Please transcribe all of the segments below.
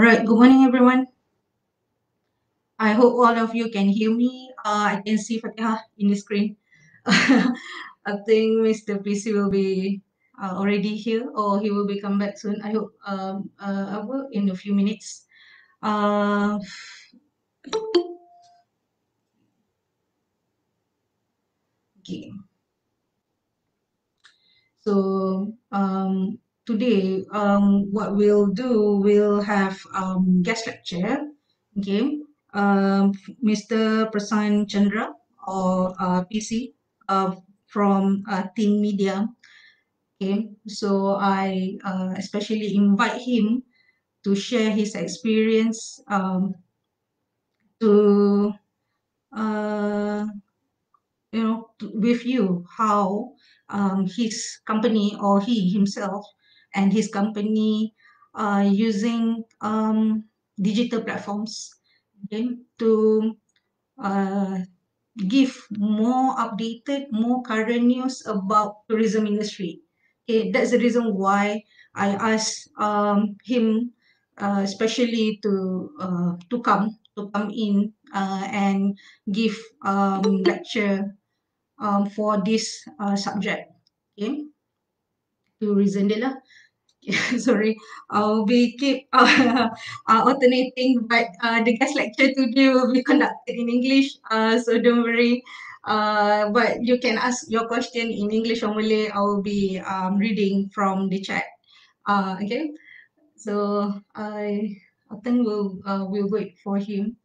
All right, good morning, everyone. I hope all of you can hear me. Uh, I can see Fatihah in the screen. I think Mr. PC will be uh, already here or he will be come back soon. I hope um, uh, I will in a few minutes. Uh, okay. So um, today, um, what we'll do, we'll have um, guest lecture. Okay, um, Mr. Presanth Chandra or uh, PC uh, from uh, TIN Media. Okay, so I uh, especially invite him to share his experience um, to uh, you know with you how um, his company or he himself and his company are using um, digital platforms okay, to uh, give more updated, more current news about tourism industry. Okay, that's the reason why I asked um, him, uh, especially to uh, to come to come in uh, and give um, lecture um, for this uh, subject. Okay, tourism lah. Sorry, I'll be keep uh, uh, alternating, but uh, the guest lecture today will be conducted in English, uh, so don't worry. Uh, but you can ask your question in English or Malay. I will be um, reading from the chat. Uh, okay, so I I think we'll uh, we'll wait for him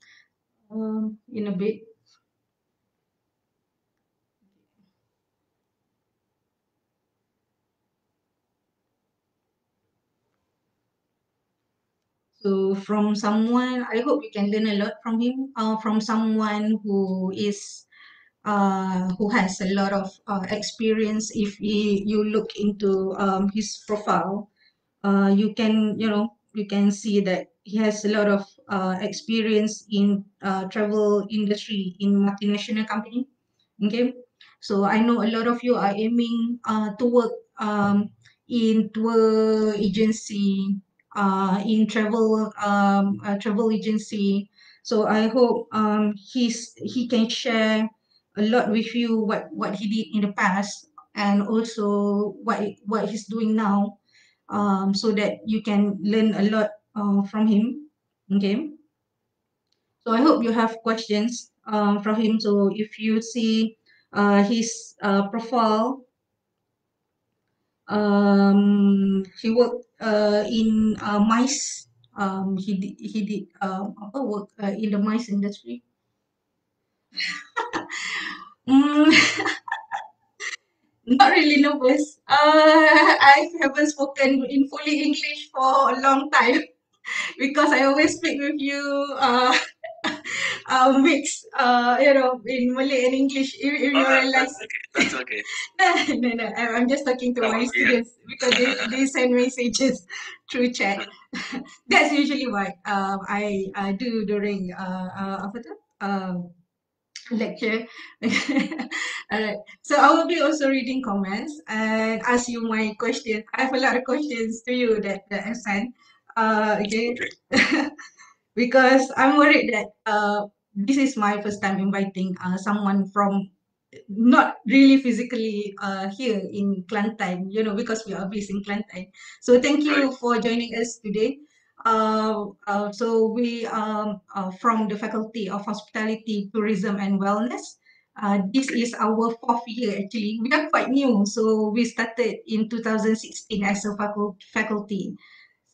um, in a bit. So from someone, I hope you can learn a lot from him. Uh, from someone who is uh, who has a lot of uh, experience. If he, you look into um, his profile, uh, you can you know you can see that he has a lot of uh, experience in uh, travel industry in multinational company. Okay, so I know a lot of you are aiming uh, to work um, in tour agency in travel um, uh, travel agency. So I hope um, he's he can share a lot with you what what he did in the past and also what what he's doing now, um, so that you can learn a lot uh, from him. Okay. So I hope you have questions um, from him. So if you see uh, his uh, profile um he worked uh in uh, MICE um he did he did um apa work uh, in the MICE industry. Mm, not really nervous. Uh I haven't spoken in fully English for a long time because I always speak with you uh uh, mix, uh, you know, in Malay and English, if, if you Uh, realize. that's okay. That's okay. no, no, I- I'm just talking to Oh, my yeah. students because they, they send messages through chat. That's usually what um, I uh, do during uh, uh? Um, lecture. Alright, so I will be also reading comments and ask you my questions. I have a lot of questions to you that, that I sent. Uh, Okay. because I'm worried that uh, this is my first time inviting uh, someone from not really physically uh, here in Kelantan, you know, because we are based in Kelantan. So thank you for joining us today. Uh, uh, so we um, uh, from the Faculty of Hospitality, Tourism and Wellness. Uh, this is our fourth year actually. We are quite new, so we started in 2016 as a facul- faculty.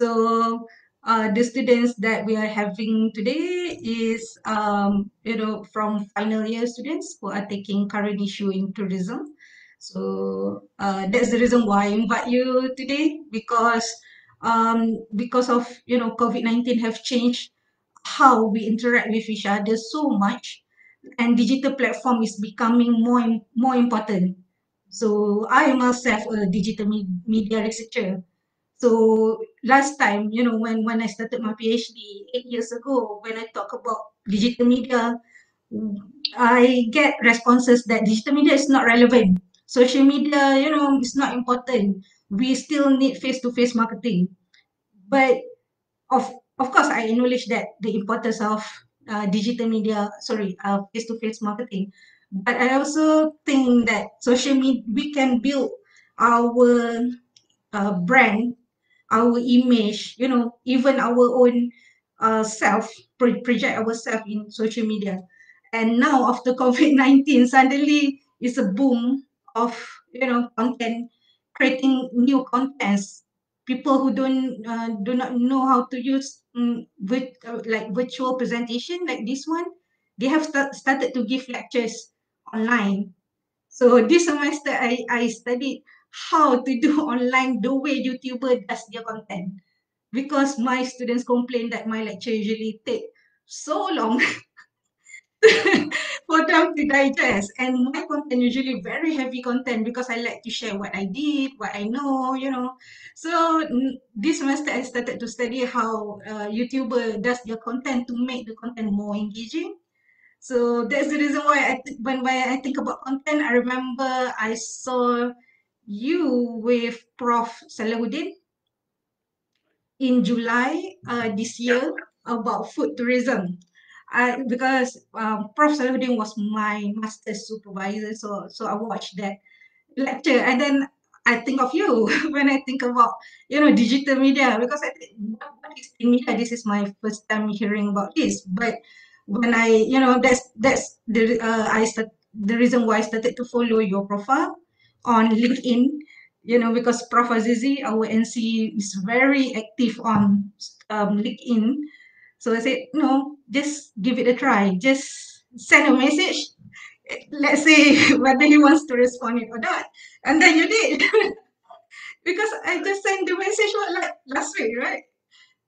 So uh, the students that we are having today is, um, you know, from final year students who are taking current issue in tourism. So uh, that's the reason why I invite you today because um, because of you know COVID-19 have changed how we interact with each other so much and digital platform is becoming more more important. So I myself a digital me- media researcher. So last time, you know, when, when I started my PhD eight years ago, when I talk about digital media, I get responses that digital media is not relevant. Social media, you know, is not important. We still need face-to-face marketing. But of of course, I acknowledge that the importance of uh, digital media, sorry, uh, face-to-face marketing. But I also think that social media, we can build our uh, brand, our image, you know, even our own uh, self, project ourselves in social media. And now after COVID-19, suddenly it's a boom of, you know, content, creating new contents. People who don't uh, do not know how to use um, with, uh, like virtual presentation like this one, they have start, started to give lectures online. So this semester I, I studied how to do online the way YouTuber does their content. Because my students complain that my lecture usually take so long for them to digest. And my content usually very heavy content because I like to share what I did, what I know, you know. So this semester I started to study how uh, YouTuber does their content to make the content more engaging. So that's the reason why I th- when, when I think about content, I remember I saw you with Prof. Salahuddin in July uh, this year about food tourism. I, because um, Prof. Salahuddin was my master supervisor, so so I watched that lecture, and then I think of you when I think about you know digital media because I think what, what is media? This is my first time hearing about this, but when I you know that's that's the uh, I start, the reason why I started to follow your profile on LinkedIn you know, because Prof. Azizi, our NC, is very active on um, LinkedIn. So I said, no, just give it a try. Just send a message. Let's see whether he wants to respond it or not. And then you did. because I just sent the message what, like last week, right?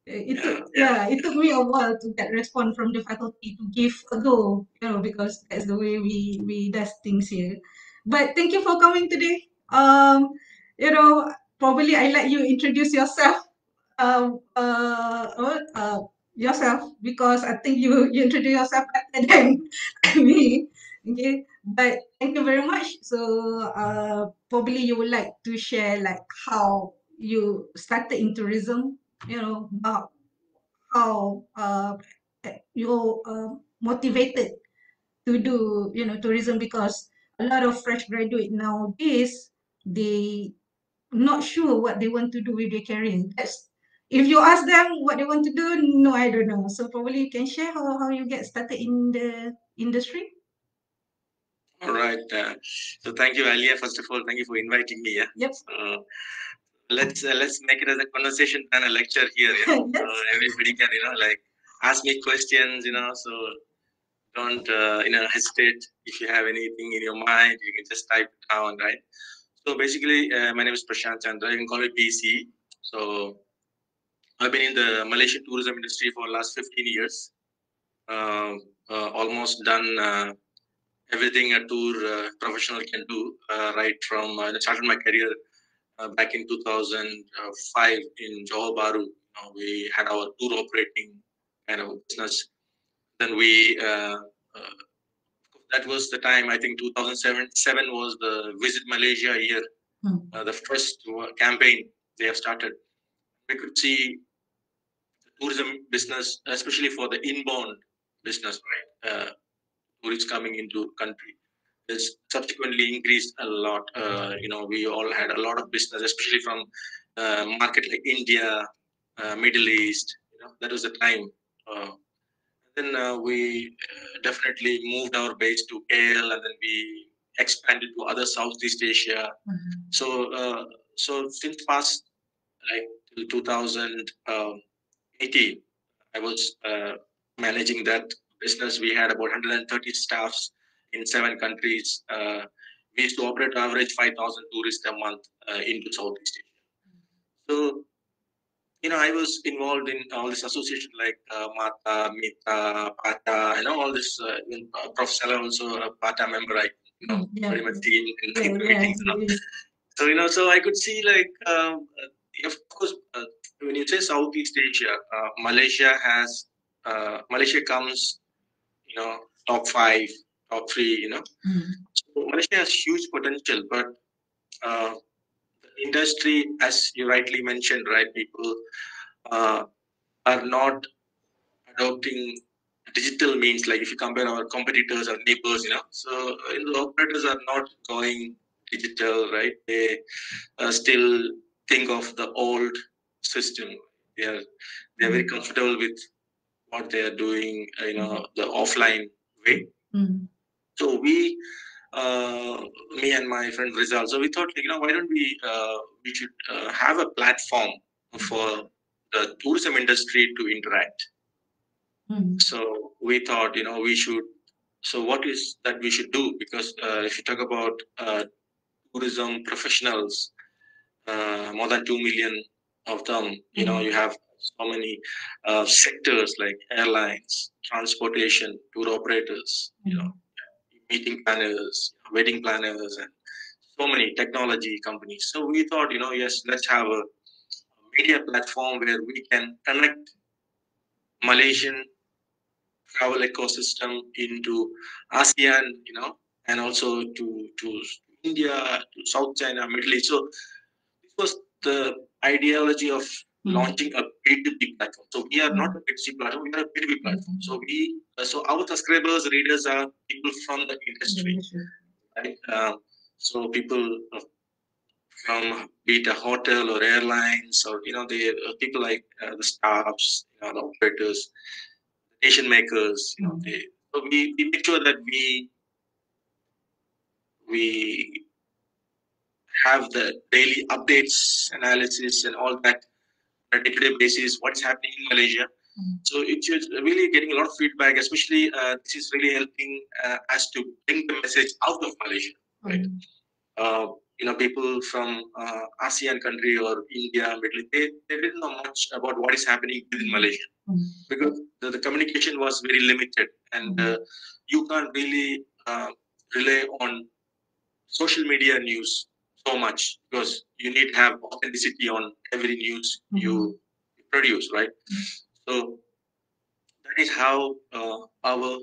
It took yeah, it took me a while to get response from the faculty to give a go, you know, because that's the way we we does things here. But thank you for coming today. Um, you know, probably I let you introduce yourself, uh, uh, uh, yourself because I think you you introduce yourself better than me. Okay, but thank you very much. So uh, probably you would like to share like how you started in tourism. You know about how uh, you're uh, motivated to do you know tourism because a lot of fresh graduate nowadays they not sure what they want to do with their career. That's, if you ask them what they want to do, no, I don't know. So probably you can share how, how you get started in the industry. All right. Uh, so thank you, Aliah. First of all, thank you for inviting me. Yeah. Yep. So let's uh, let's make it as a conversation than a lecture here. Yeah? yes. So everybody can you know like ask me questions. You know, so don't uh, you know hesitate if you have anything in your mind. You can just type it down, right? So basically, uh, my name is Presanth Chandra. You can call me PC. So I've been in the Malaysian tourism industry for last 15 years. Uh, uh, almost done uh, everything a tour uh, professional can do, uh, right from I started my career back in 2005 in Johor Bahru. You know, we had our tour operating kind of business. Then we that was the time I think 2007 seven was the Visit Malaysia year, hmm. uh, the first campaign they have started. We could see the tourism business, especially for the inbound business, right? Uh, tourists coming into country has subsequently increased a lot. Uh, you know, we all had a lot of business, especially from uh, market like India, uh, Middle East. You know, that was the time uh, then uh, we uh, definitely moved our base to KL, and then we expanded to other Southeast Asia. Mm-hmm. So, uh, so since past like 2018, um, I was uh, managing that business. We had about 130 staffs in seven countries. Uh, we used to operate average 5,000 tourists a month uh, into Southeast Asia. Mm-hmm. So you know, I was involved in all this association like uh, MATTA, MITA, PATA, you know, all this. Uh, uh, Prof. Salah also a PATA member. I you know yeah. very much seen in, yeah, the meetings. You know? So you know, so I could see like, um, uh, of course, uh, when you say Southeast Asia, uh, Malaysia has uh, Malaysia comes, you know, top five, top three. You know, mm. so Malaysia has huge potential, but industry, as you rightly mentioned, right? People, uh, are not adopting digital means like if you compare our competitors or neighbors you know so uh, the operators are not going digital right they uh, still think of the old system they are they are very comfortable with what they are doing you know the offline way mm-hmm. so we me and my friend Rizal. So we thought, you know, why don't we uh, we should uh, have a platform for the tourism industry to interact. Mm. So we thought, you know, we should. So what is that we should do? Because uh, if you talk about uh, tourism professionals, uh, more than two million of them, mm. you know, hmm. you have so many uh, sectors like airlines, transportation, tour operators, mm. you hmm. know, meeting planners, wedding planners, and so many technology companies. So we thought, you know, yes, let's have a media platform where we can connect Malaysian travel ecosystem into ASEAN, you know, and also to to India, to South China, Middle East. So this was the ideology of mm-hmm. launching a B2B platform. So we are mm-hmm. not a B2C platform, we are a B2B platform. Mm-hmm. So we uh, so our subscribers, readers are people from the industry. Right? Uh, so people from be it a hotel or airlines or you know the uh, people like uh, the staffs, you know, the operators, the nation makers. You know, they, so we, we make sure that we we have the daily updates, analysis, and all that a day-to-day basis. What's happening in Malaysia? Mm-hmm. So it's really getting a lot of feedback, especially uh, this is really helping uh, us to bring the message out of Malaysia, right? Mm-hmm you know people from uh, ASEAN country or India, Middle East, they, they didn't know much about what is happening within Malaysia mm-hmm. because the, the, communication was very limited, and uh, you can't really uh, rely on social media news so much because you need to have authenticity on every news mm-hmm. you produce, right? Mm-hmm. So that is how uh, our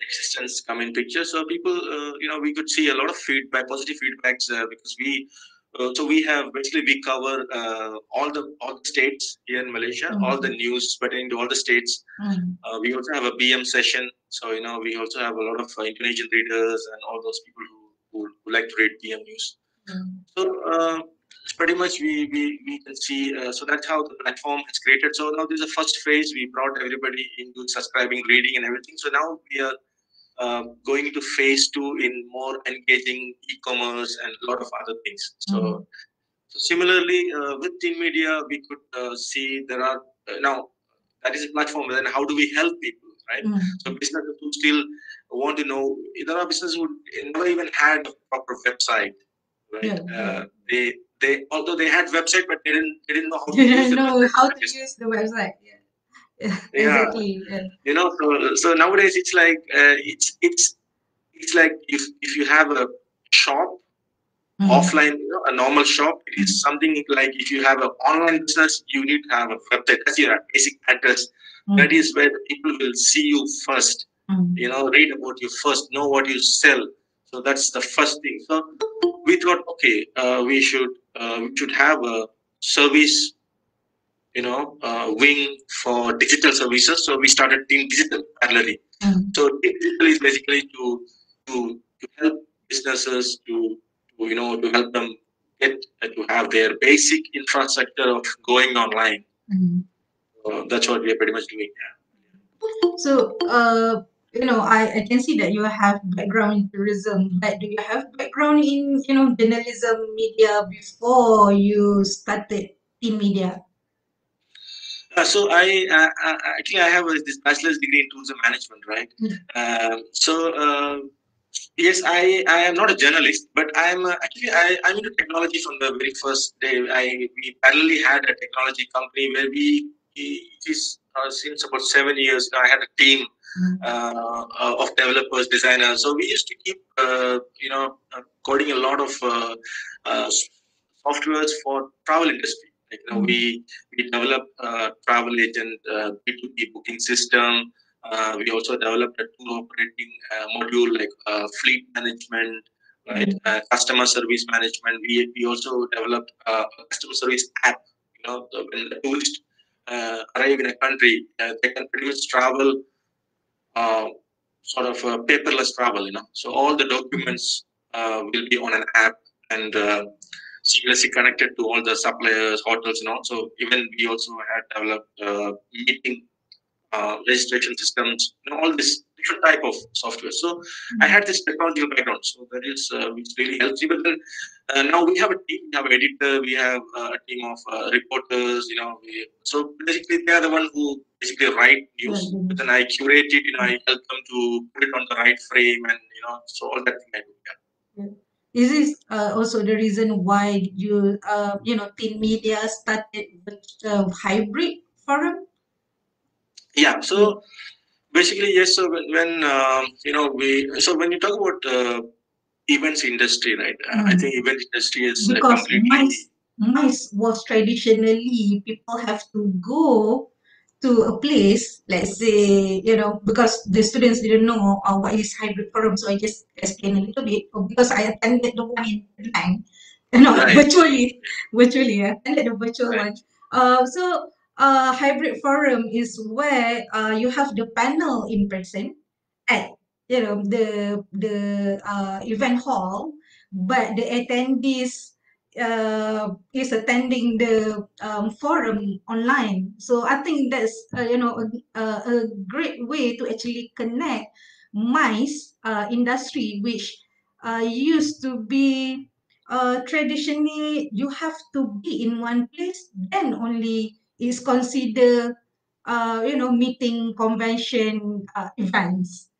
existence come in picture. So people, uh, you know, we could see a lot of feedback, positive feedbacks uh, because we. Uh, so we have basically we cover uh, all the all the states here in Malaysia, mm-hmm. all the news pertaining to all the states. Mm-hmm. we also have a BM session, so you know we also have a lot of Indonesian readers and all those people who, who, who like to read BM news. Mm-hmm. So pretty much we we, we can see uh, so that's how the platform has created so now this is the first phase we brought everybody into subscribing reading and everything so now we are uh, going to phase two in more engaging e-commerce and a lot of other things. So, mm-hmm. so similarly uh, with TIN Media, we could uh, see there are uh, now that is a platform. Then how do we help people, right? Mm-hmm. So businesses who still want to know. There are businesses who never even had a proper website, right? Yeah. Uh, they they although they had website, but they didn't they didn't know how to use know how to use the website. Yeah exactly. Yeah. You know, so so nowadays it's like uh, it's it's it's like if if you have a shop mm-hmm. offline, you know, a normal shop, it is something like if you have an online business, you need to have a website. That's your basic address. Mm-hmm. That is where people will see you 1st mm-hmm. You know, read about you first, know what you sell. So that's the first thing. So we thought, okay, uh, we should uh, we should have a service you know, uh, wing for digital services. So we started TIN Digital parallelly. Mm-hmm. So Digital is basically to to to help businesses to, to you know to help them get uh, to have their basic infrastructure of going online. Mm-hmm. So that's what we are pretty much doing. Yeah. So. You know, I, I can see that you have background in tourism, but do you have background in, you know, journalism media before you started TIN Media? Uh, so I uh, actually I have a, this bachelor's degree in tourism management, right? Mm-hmm. so uh, yes, I, I am not a journalist, but I am uh, actually I I'm into technology from the very first day. I we parallelly had a technology company where we it is uh, since about seven years. I had a team. Mm-hmm. of developers, designers. So we used to keep, you know, coding a lot of softwares for travel industry. Like, you know, we we developed a travel agent uh, B2B booking system. Uh, we also developed a tour operating uh, module like uh, fleet management, right? Mm-hmm. Uh, customer service management. We, we also developed a customer service app. You know, when the tourist uh, arrive in a country, uh, they can pretty much travel uh, sort of paperless travel, you know. So all the documents uh, will be on an app and uh, seamlessly connected to all the suppliers, hotels, and all. So even we also had developed meeting registration systems, you know, all this different type of software. So mm-hmm. I had this technological background, so that is uh, which really helps me. But then uh, now we have a team, we have an editor, we have uh, a team of uh, reporters. You know, we, so basically they are the one who basically write news. Mm-hmm. But then I curate it, you know, I help them to put it on the right frame, and you know, so all that thing I do. Yeah. yeah. Is this uh, also the reason why you, uh, you know, TIN Media started with hybrid forum? Yeah. So basically yes so when, when uh, you know we so when you talk about uh, events industry right mm. i hmm. think event industry is uh, because completely MICE, MICE was traditionally people have to go to a place let's say you know because the students didn't know uh, what is hybrid forum so i just explain a little bit because i attended the one in Penang, you know right. virtually virtually i attended the virtual right. one uh, so uh, hybrid forum is where uh, you have the panel in person at you know the the uh, event hall, but the attendees uh, is attending the um, forum online. So I think that's uh, you know a, a great way to actually connect MICE uh, industry, which uh, used to be uh, traditionally you have to be in one place, then only is consider uh, you know meeting convention uh, events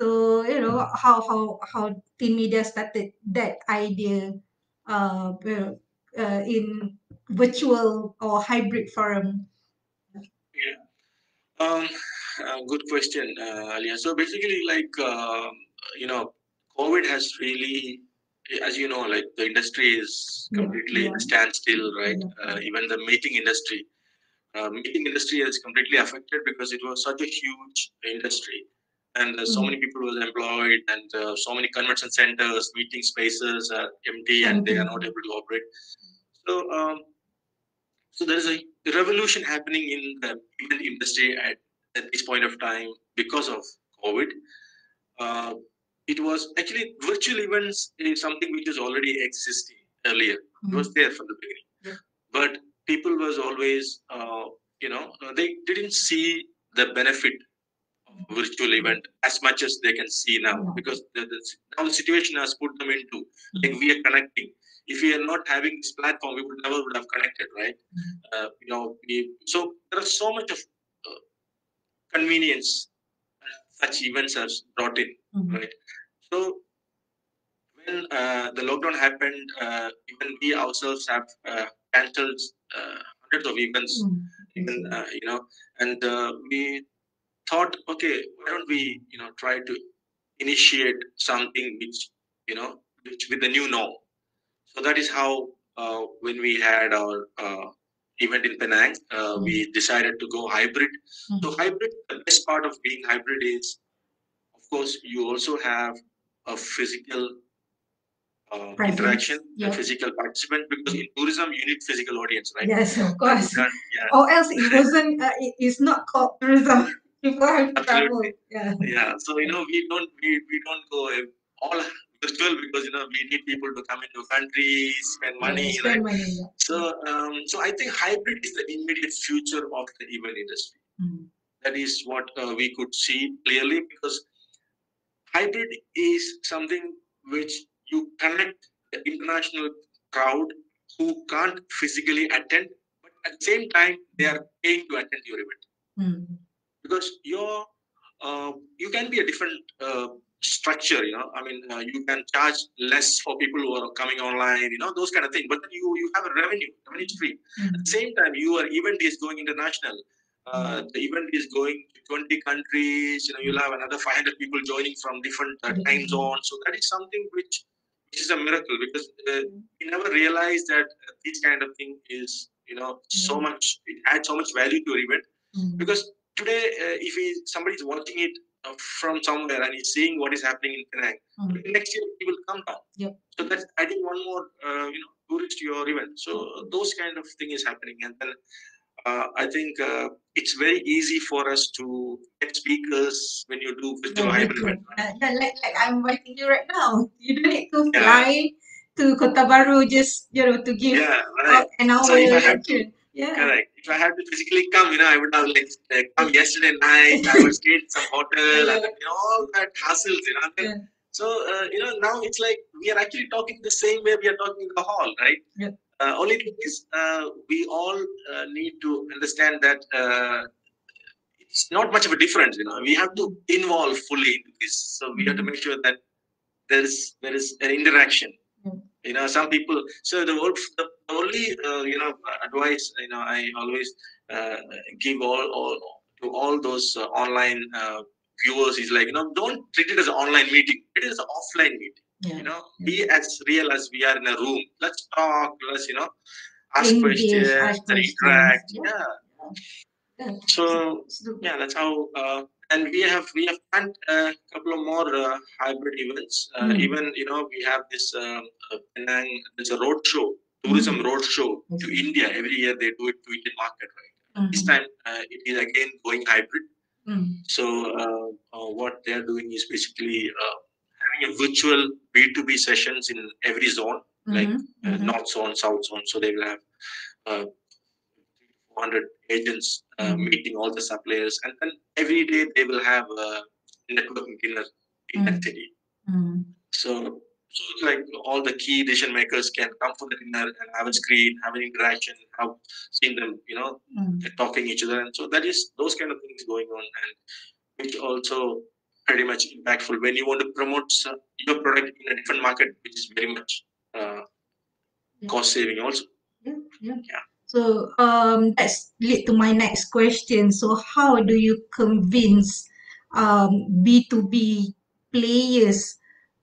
so you know how how how TIN Media started that idea uh, uh, in virtual or hybrid forum yeah um uh, good question uh, Aliah. so basically like uh, you know covid has really as you know like the industry is completely yeah. standstill right yeah. uh, even the meeting industry uh, meeting industry is completely affected because it was such a huge industry and uh, so hmm. many people were employed and uh, so many convention centers meeting spaces are empty and they are not able to operate so um, so there is a revolution happening in the event industry at, at this point of time because of covid uh, it was actually virtual events is something which was already existing earlier mm-hmm. it was hmm. there from the beginning yeah. but people was always uh, you know uh, they didn't see the benefit of virtual event as much as they can see now because the, the, now the situation has put them into like we are connecting if we are not having this platform we would never would have connected right mm-hmm. uh, you know we, so there is so much of uh, convenience such events are brought in mm-hmm. right so when uh, the lockdown happened uh, even we ourselves have cancelled uh, hundreds of events, mm. even uh, you know, and uh, we thought, okay, why don't we, you know, try to initiate something which, you know, which with the new norm. So that is how uh, when we had our uh, event in Penang, uh, mm. we decided to go hybrid. Mm. So hybrid, the best part of being hybrid is, of course, you also have a physical uh, interaction, yep. physical participant, because in tourism you need physical audience, right? Yes, of course. yeah. Or else it wasn't. Uh, it, it's not called tourism. People have travel. Yeah. Yeah. So you know we don't we, we don't go all virtual because you know we need people to come into country, spend money, yeah, spend right? Money, yeah. So um, so I think hybrid is the immediate future of the event industry. Mm. That is what uh, we could see clearly because hybrid is something which you connect the international crowd who can't physically attend, but at the same time they are paying to attend your event. Mm. Because your uh, you can be a different uh, structure, you know. I mean, uh, you can charge less for people who are coming online, you know, those kind of things. But you you have a revenue, revenue stream. Mm. At the same time, your event is going international. Uh, the event is going to 20 countries. You know, you'll have another 500 people joining from different uh, time zones. So that is something which which is a miracle because uh, we never realized that this kind of thing is you know so mm. much it adds so much value to your event mm. because today uh, if he, somebody is watching it uh, from somewhere and he's seeing what is happening in Penang, mm. next year he will come down. Yep. So that's adding one more uh, you know tourist to your event. So those kind of thing is happening and then uh, I think uh, it's very easy for us to get speakers when you do virtual yeah, hybrid. Yeah, like, like I'm inviting you right now. You don't need to fly yeah. to Kota Bharu just you know to give yeah, right. an hour so lecture. Yeah. Correct. If I had to physically come, you know, I would have like uh, come yesterday night. I would stay in some hotel yeah. and you know, all that hassles, you know. Yeah. So uh, you know, now it's like we are actually talking the same way we are talking in the hall, right? Yeah. Uh, only thing is, uh, we all uh, need to understand that uh, it's not much of a difference. You know, we have to involve fully into this. So we have to make sure that there is there is an interaction. Mm-hmm. You know, some people. So the, the only uh, you know advice you know I always uh, give all all to all those online viewers is like you know don't treat it as an online meeting. It is an offline meeting yeah. you know be as real as we are in a room let's talk let's you know ask Engage, questions ask interact yeah. yeah. yeah. so yeah that's how uh, and we have we have planned a couple of more uh, hybrid events uh, mm. even you know we have this um, uh, Penang, there's a road show tourism mm. road show mm. to india every year they do it to indian market right mm-hmm. this time uh, it is again going hybrid mm. so uh, uh, what they're doing is basically virtual B2B sessions in every zone, mm-hmm. like uh, mm-hmm. north zone, south zone. So they will have uh, 400 agents uh, mm-hmm. meeting all the suppliers, and then every day they will have a networking dinner in that mm-hmm. city. Mm-hmm. So, so it's like all the key decision makers can come for the dinner and have a screen, have an interaction, have seen them, you know, talking each other, and so that is those kind of things going on, and which also pretty much impactful when you want to promote your product in a different market, which is very much uh, yeah. cost saving also. Yeah, yeah. yeah. So um, that's lead to my next question. So how do you convince um, B2B players,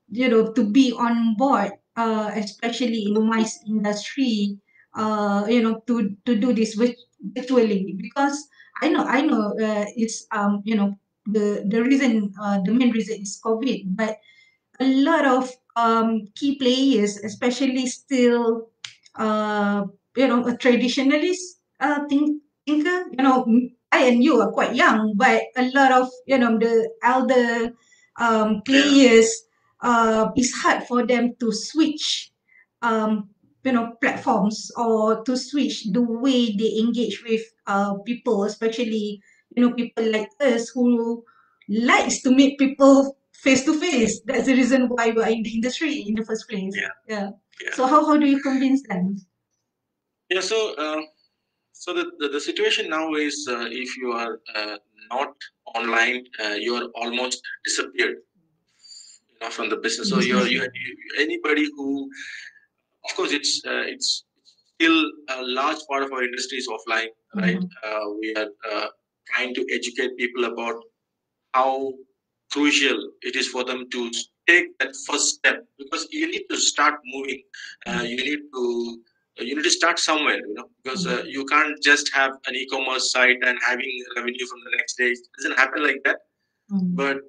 you know, to be on board, uh, especially in my industry, uh, you know, to, to do this virtually? Because I know, I know uh, it's, um, you know, the the reason uh, the main reason is COVID, but a lot of um, key players, especially still uh, you know a traditionalist uh, think, thinker. You know, I and you are quite young, but a lot of you know the elder um, players. Uh, it's hard for them to switch um, you know platforms or to switch the way they engage with uh, people especially you know people like us who likes to meet people face to face. That's the reason why we're in the industry in the first place. Yeah. Yeah. yeah. So how, how do you convince them? Yeah. So uh, so the, the, the situation now is uh, if you are uh, not online, uh, you are almost disappeared. You know, from the business. So you're, you anybody who, of course, it's uh, it's still a large part of our industry is offline, right? Mm-hmm. Uh, we are trying to educate people about how crucial it is for them to take that first step. Because you need to start moving. Uh, you need to you need to start somewhere you know. Because uh, you can't just have an e-commerce site and having revenue from the next day. It doesn't happen like that. Mm-hmm. but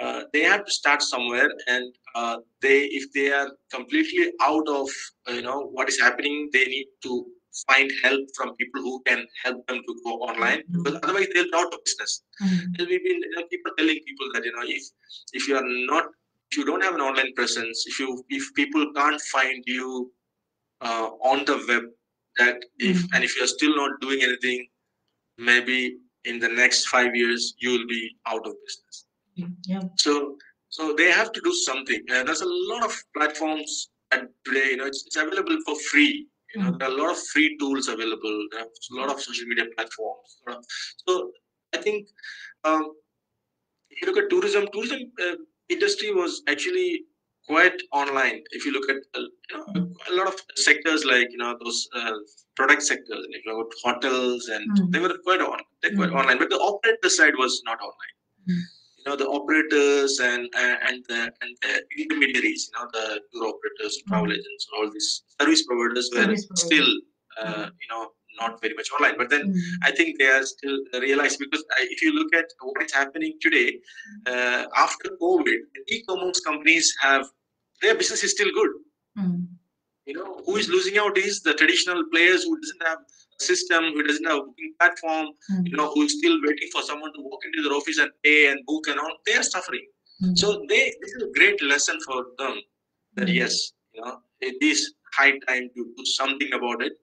uh, they have to start somewhere. And uh, they if they are completely out of you know what is happening they need to find help from people who can help them to go online mm-hmm. because otherwise they'll be out of business. Mm-hmm. we've been you know, people telling people that you know if if you are not if you don't have an online presence, if you if people can't find you uh, on the web, that if mm-hmm. and if you're still not doing anything, maybe in the next five years you will be out of business. Mm-hmm. Yeah. So so they have to do something. Uh, there's a lot of platforms and today, you know, it's, it's available for free you know, there are a lot of free tools available. There are a lot of social media platforms. So I think um, if you look at tourism, tourism uh, industry was actually quite online. If you look at uh, you know, a lot of sectors like you know those uh, product sectors, if you look at hotels, and mm. they were quite on, they quite mm. online. But the operator side was not online. Mm know the operators and and the, and the intermediaries, you know the tour operators, mm-hmm. travel agents, all these service providers were service still uh, mm-hmm. you know not very much online. But then mm-hmm. I think they are still realized because if you look at what is happening today uh, after COVID, the e-commerce companies have their business is still good. Mm-hmm. You know who is losing out is the traditional players who doesn't have a system, who doesn't have a booking platform, mm-hmm. you know, who is still waiting for someone to walk into their office and pay and book and all. They are suffering. Mm-hmm. So they this is a great lesson for them that mm-hmm. yes, you know, it is high time to do something about it.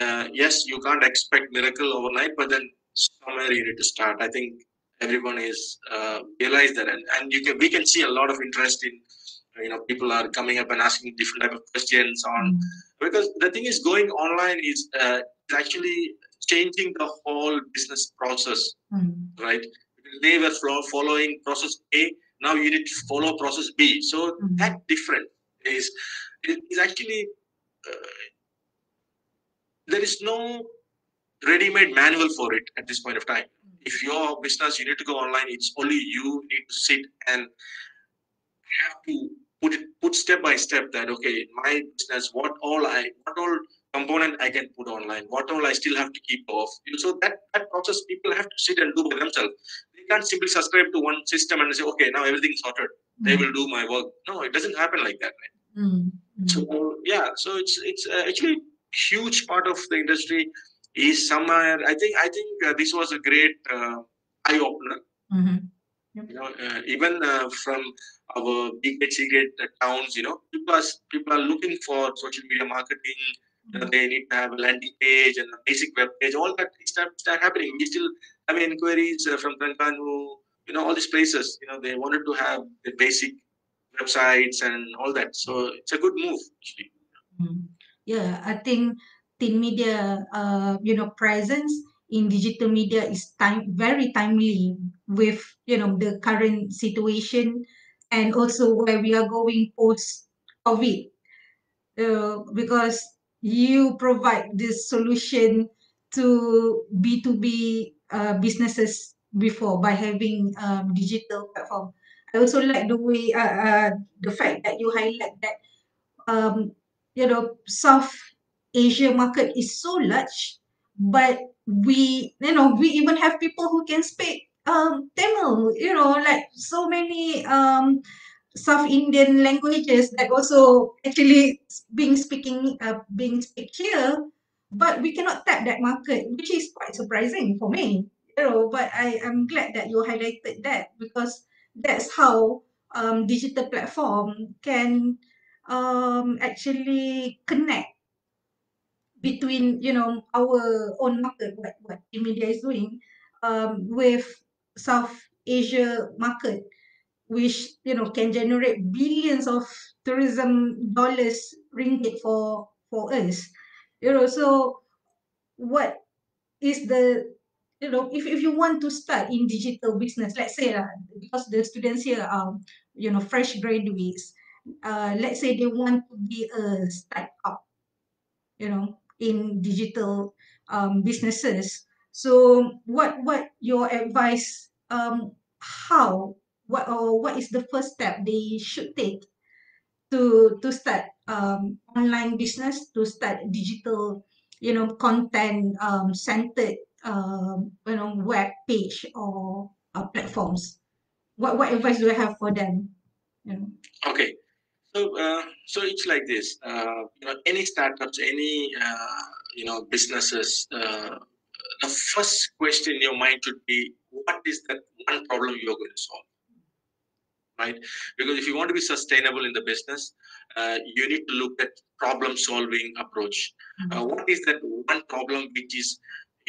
Uh, yes, you can't expect miracle overnight, but then somewhere you need to start. I think everyone is uh, realized that, and, and you can we can see a lot of interest in you know people are coming up and asking different type of questions on mm. because the thing is going online is uh, actually changing the whole business process mm. right they were following process a now you need to follow process b so mm. that different is is actually uh, there is no ready-made manual for it at this point of time if your business you need to go online it's only you need to sit and have to put it put step by step that okay in my business what all i what all component i can put online what all i still have to keep off so that that process people have to sit and do by themselves they can't simply subscribe to one system and say okay now everything's sorted mm-hmm. they will do my work no it doesn't happen like that right? mm-hmm. so yeah so it's it's uh, actually huge part of the industry is somewhere i think i think uh, this was a great uh, eye opener mm-hmm. You know uh, even uh, from our big secret towns, you know, people are, people are looking for social media marketing. You know, they need to have a landing page and a basic web page. All that start, start happening. We still have inquiries uh, from Terengganu, you know, all these places. You know, they wanted to have the basic websites and all that. So it's a good move, actually. Mm. Yeah, I think TIN Media, uh, you know, presence in digital media is time very timely with you know the current situation and also where we are going post COVID, uh, because you provide this solution to B2B uh, businesses before by having um, digital platform. I also like the way uh, uh, the fact that you highlight that um, you know South Asia market is so large, but we you know we even have people who can speak um, Tamil, you know, like so many um, South Indian languages that also actually being speaking uh, being speak here, but we cannot tap that market, which is quite surprising for me. You know, but I am glad that you highlighted that because that's how um, digital platform can um, actually connect between you know our own market, what what media is doing, um, with South Asia market, which you know can generate billions of tourism dollars ringgit for for us. You know, so what is the you know if, if you want to start in digital business, let's say uh, because the students here are you know fresh graduates, uh, let's say they want to be a startup, you know, in digital um, businesses. So what what your advice um, how what or what is the first step they should take to to start um, online business to start digital you know content um, centered um, you know web page or uh, platforms what what advice do you have for them you know? okay so uh, so it's like this uh, you know any startups any uh, you know businesses uh, the first question in your mind should be what is that one problem you're going to solve? Right? Because if you want to be sustainable in the business uh, you need to look at problem solving approach. Mm-hmm. uh, what is that one problem which is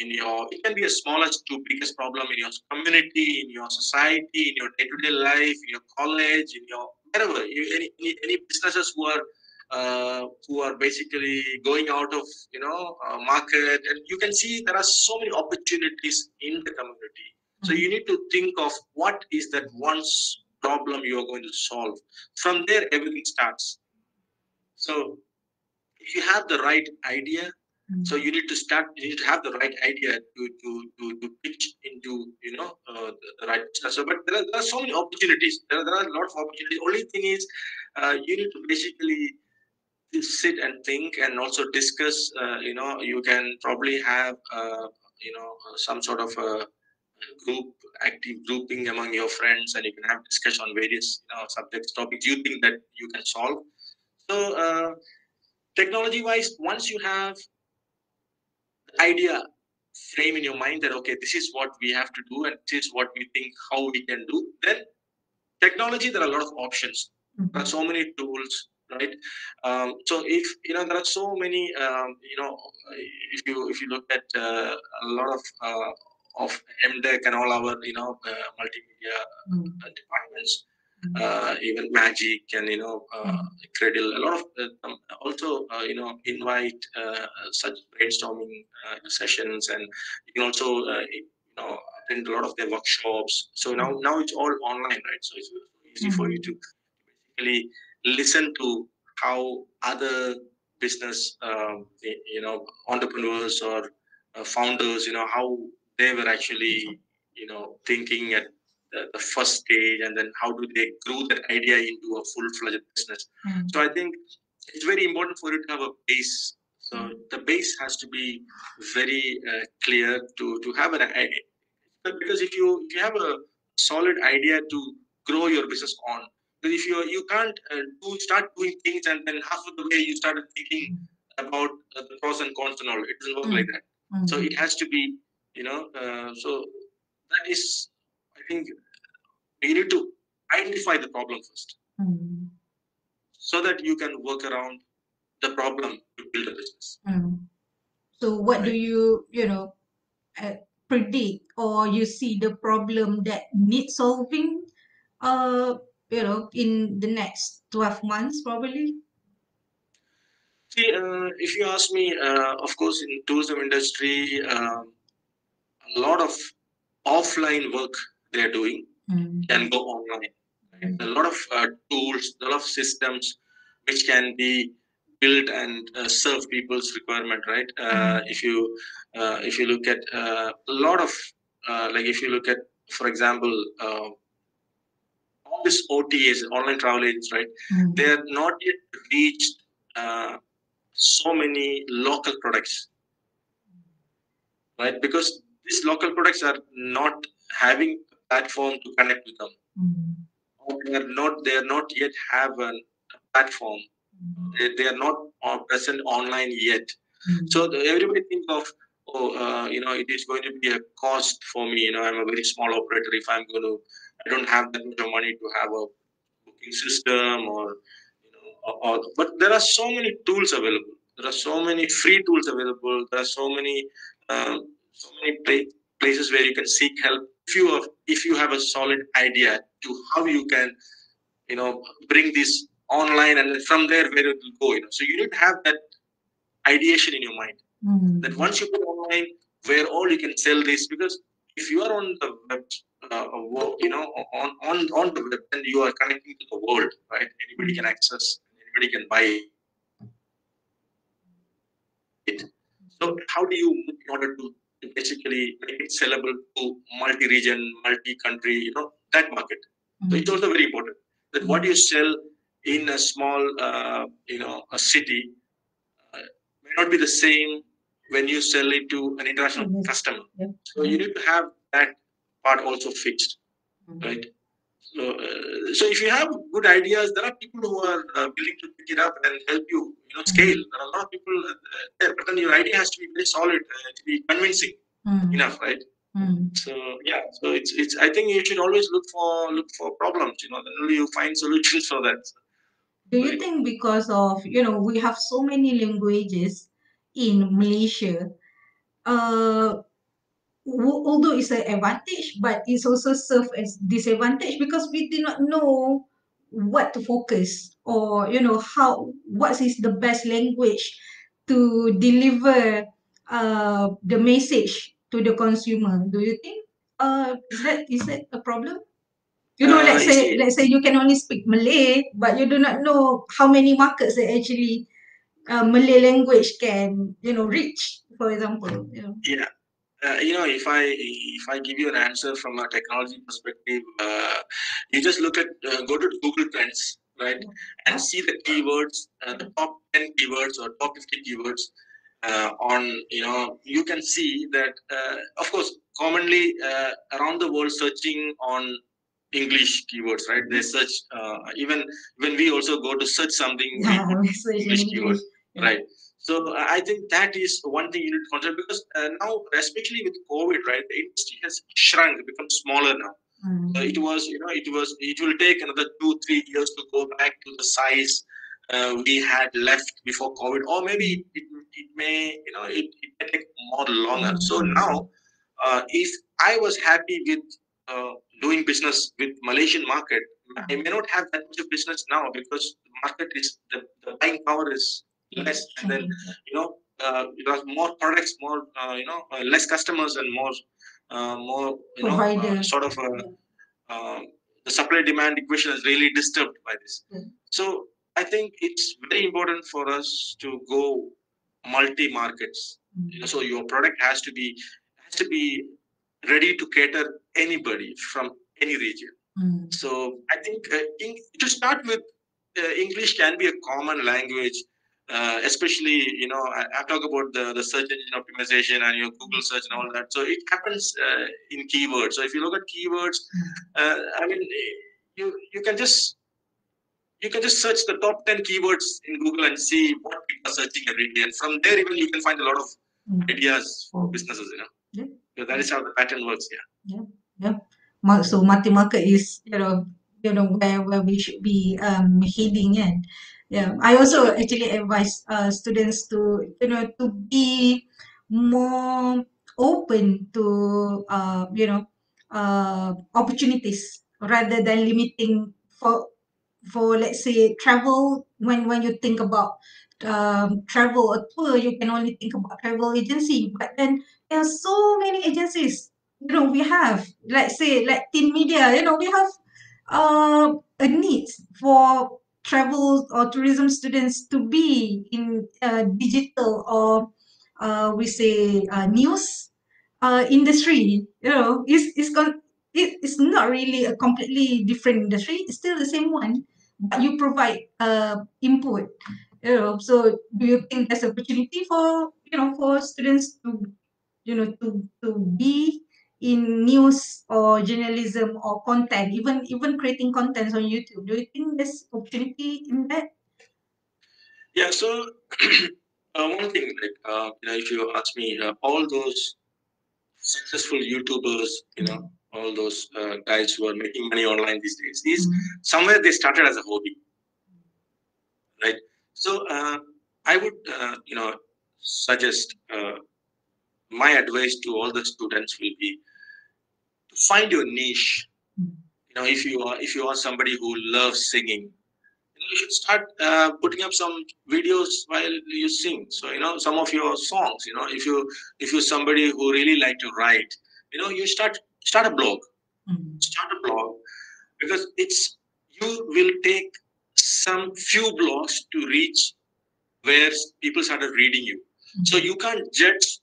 in your it can be as small as to biggest problem in your community in your society in your day-to-day life in your college in your whatever you, any, any, any businesses who are uh, who are basically going out of you know uh, market and you can see there are so many opportunities in the community. So you need to think of what is that one problem you are going to solve. From there everything starts. So if you have the right idea mm-hmm. so you need to start you need to have the right idea to to to, to pitch into you know uh, the right so but there are, there are so many opportunities. There are, there are a lot of opportunities. Only thing is uh, you need to basically sit and think and also discuss uh, you know you can probably have uh, you know some sort of a group active grouping among your friends and you can have discussion on various you know, subjects topics you think that you can solve. So uh, technology wise, once you have idea frame in your mind that okay, this is what we have to do and this is what we think how we can do, then technology there are a lot of options. Mm-hmm. There are so many tools, right? Um, so if you know there are so many, um, you know, if you if you look at uh, a lot of uh, of MDEC and all our you know uh, multimedia mm-hmm. departments uh, even MaGIC and you know uh, mm-hmm. Cradle. A lot of uh, um, also uh, you know invite uh, such brainstorming uh, sessions, and you can also you know attend a lot of their workshops. So now mm-hmm. now it's all online, right? So it's easy mm-hmm. for you to basically listen to how other business um, you know entrepreneurs or founders you know how they were actually you know thinking at the, the, first stage and then how do they grow that idea into a full-fledged business mm. so i think it's very important for you to have a base so mm. the base has to be very uh, clear to to have an idea because if you if you have a solid idea to grow your business on because if you you can't uh, do start doing things and then half of the way you started thinking mm. about uh, the pros and cons and all it doesn't work mm. like that so mm-hmm. it has to be you know uh, so that is think you need to identify the problem 1st mm. so that you can work around the problem to build a business. Mm. So, what right. do you, you know, uh, predict or you see the problem that needs solving, uh, you know, in the next 12 months probably? See, uh, if you ask me, uh, of course, in tourism industry, uh, a lot of offline work they're doing mm. can go online. Right? A lot of uh, tools, a lot of systems which can be built and uh, serve people's requirement. Right? Uh, if you uh, if you look at uh, a lot of uh, like if you look at for example all these OTAs, online travel agents, right? Mm. They are not yet reached so many local products, right? Because these local products are not having platform to connect with them. Mm-hmm. They are not they are not yet have a platform. Mm-hmm. They, they, are not uh, present online yet. Mm-hmm. So the, everybody think of oh uh, you know it is going to be a cost for me. You know I'm a very small operator. If I'm going to I don't have that much of money to have a booking system or you know or, or, but there are so many tools available. There are so many free tools available. There are so many um, so many places where you can seek help. If you have, if you have a solid idea to how you can you know bring this online and from there where it will go you know. So you need to have that ideation in your mind. Mm-hmm. that once you put online where all you can sell this because if you are on the web uh, you know on, on on the web then you are connecting to the world right? Anybody can access anybody can buy it. So how do you in order to basically make it sellable to multi-region, multi-country, you know, that market. Mm-hmm. So it's also very important that what you sell in a small, uh, you know, a city uh, may not be the same when you sell it to an international mm-hmm. customer. Yeah. So you need to have that part also fixed, mm-hmm. right? So, uh, so if you have good ideas, there are people who are uh, willing to pick it up and help you, you know, scale. There are a lot of people uh, there, but then your idea has to be very solid, uh, to be convincing mm. enough, right? Mm. So yeah, so it's it's. I think you should always look for look for problems. You know, then only you find solutions for that. Do you think because of you know we have so many languages in Malaysia, uh, although it's an advantage, but it's also serve as disadvantage because we do not know what to focus or you know how what is the best language to deliver uh, the message to the consumer. Do you think uh, is that is that a problem? You know, uh, let's say let's say you can only speak Malay, but you do not know how many markets that actually uh, Malay language can you know reach. For example, you know. yeah uh, you know, if I if I give you an answer from a technology perspective, uh, you just look at uh, go to Google Trends, right, and see the keywords, uh, the top ten keywords or top fifty keywords uh, on. You know, you can see that, uh, of course, commonly around the world searching on English keywords, right? They search even when we also go to search something, we English keywords yeah. right so I think that is one thing you need to consider because uh, now, especially with COVID, right, the industry has shrunk, become smaller now. Uh, it was, you know, it was, it will take another two, three years to go back to the size uh, we had left before COVID, or maybe it, it may, you know, it, it may take more longer. Mm-hmm. So now, uh, if I was happy with uh, doing business with Malaysian market, I may not have that much of business now because the market is the, the buying power is less and then you know uh, have more products more uh, you know uh, less customers and more uh, more you know uh, sort of a, uh, the supply demand equation is really disturbed by this. So i think it's very important for us to go multi markets mm-hmm. so your product has to be has to be ready to cater anybody from any region. Mm-hmm. so i think in, to start with english can be a common language uh, especially you know I, I, talk about the, the search engine optimization and your google search and all that. So it happens uh, in keywords. So if you look at keywords uh, i mean you you can just you can just search the top 10 keywords in google and see what people are searching every day. And from there even you can find a lot of mm. ideas for businesses you know. Yeah. so that is how the pattern works yeah. Yeah. Yeah. So multi market is you know you know where, where we should be um, heading in yeah. I also actually advise uh, students to you know to be more open to uh, you know uh, opportunities rather than limiting for for let's say travel. When when you think about um, travel or tour you can only think about travel agency. But then there are so many agencies you know we have. Let's say like TIN Media you know we have uh, a need for travel or tourism students to be in uh, digital or uh, we say uh, news uh, industry you know it's, it's, con- it, it's not really a completely different industry. It's still the same one but you provide uh, input you know. So do you think there's opportunity for you know for students to you know to to be in news or journalism or content, even even creating contents on YouTube? Do you think there's opportunity in that? Yeah. So uh, one thing, like uh, you know, if you ask me, uh, all those successful YouTubers, you know, all those uh, guys who are making money online these days, these mm-hmm. somewhere they started as a hobby, right? So uh, I would, uh, you know, suggest my advice to all the students will be to find your niche. You know, if you are if you are somebody who loves singing, you know, you should start uh, putting up some videos while you sing. So you know, some of your songs. You know, if you if you're somebody who really like to write, you know, you start start a blog. Mm-hmm. Start a blog because it's you will take some few blogs to reach where people started reading you. Mm-hmm. So you can't judge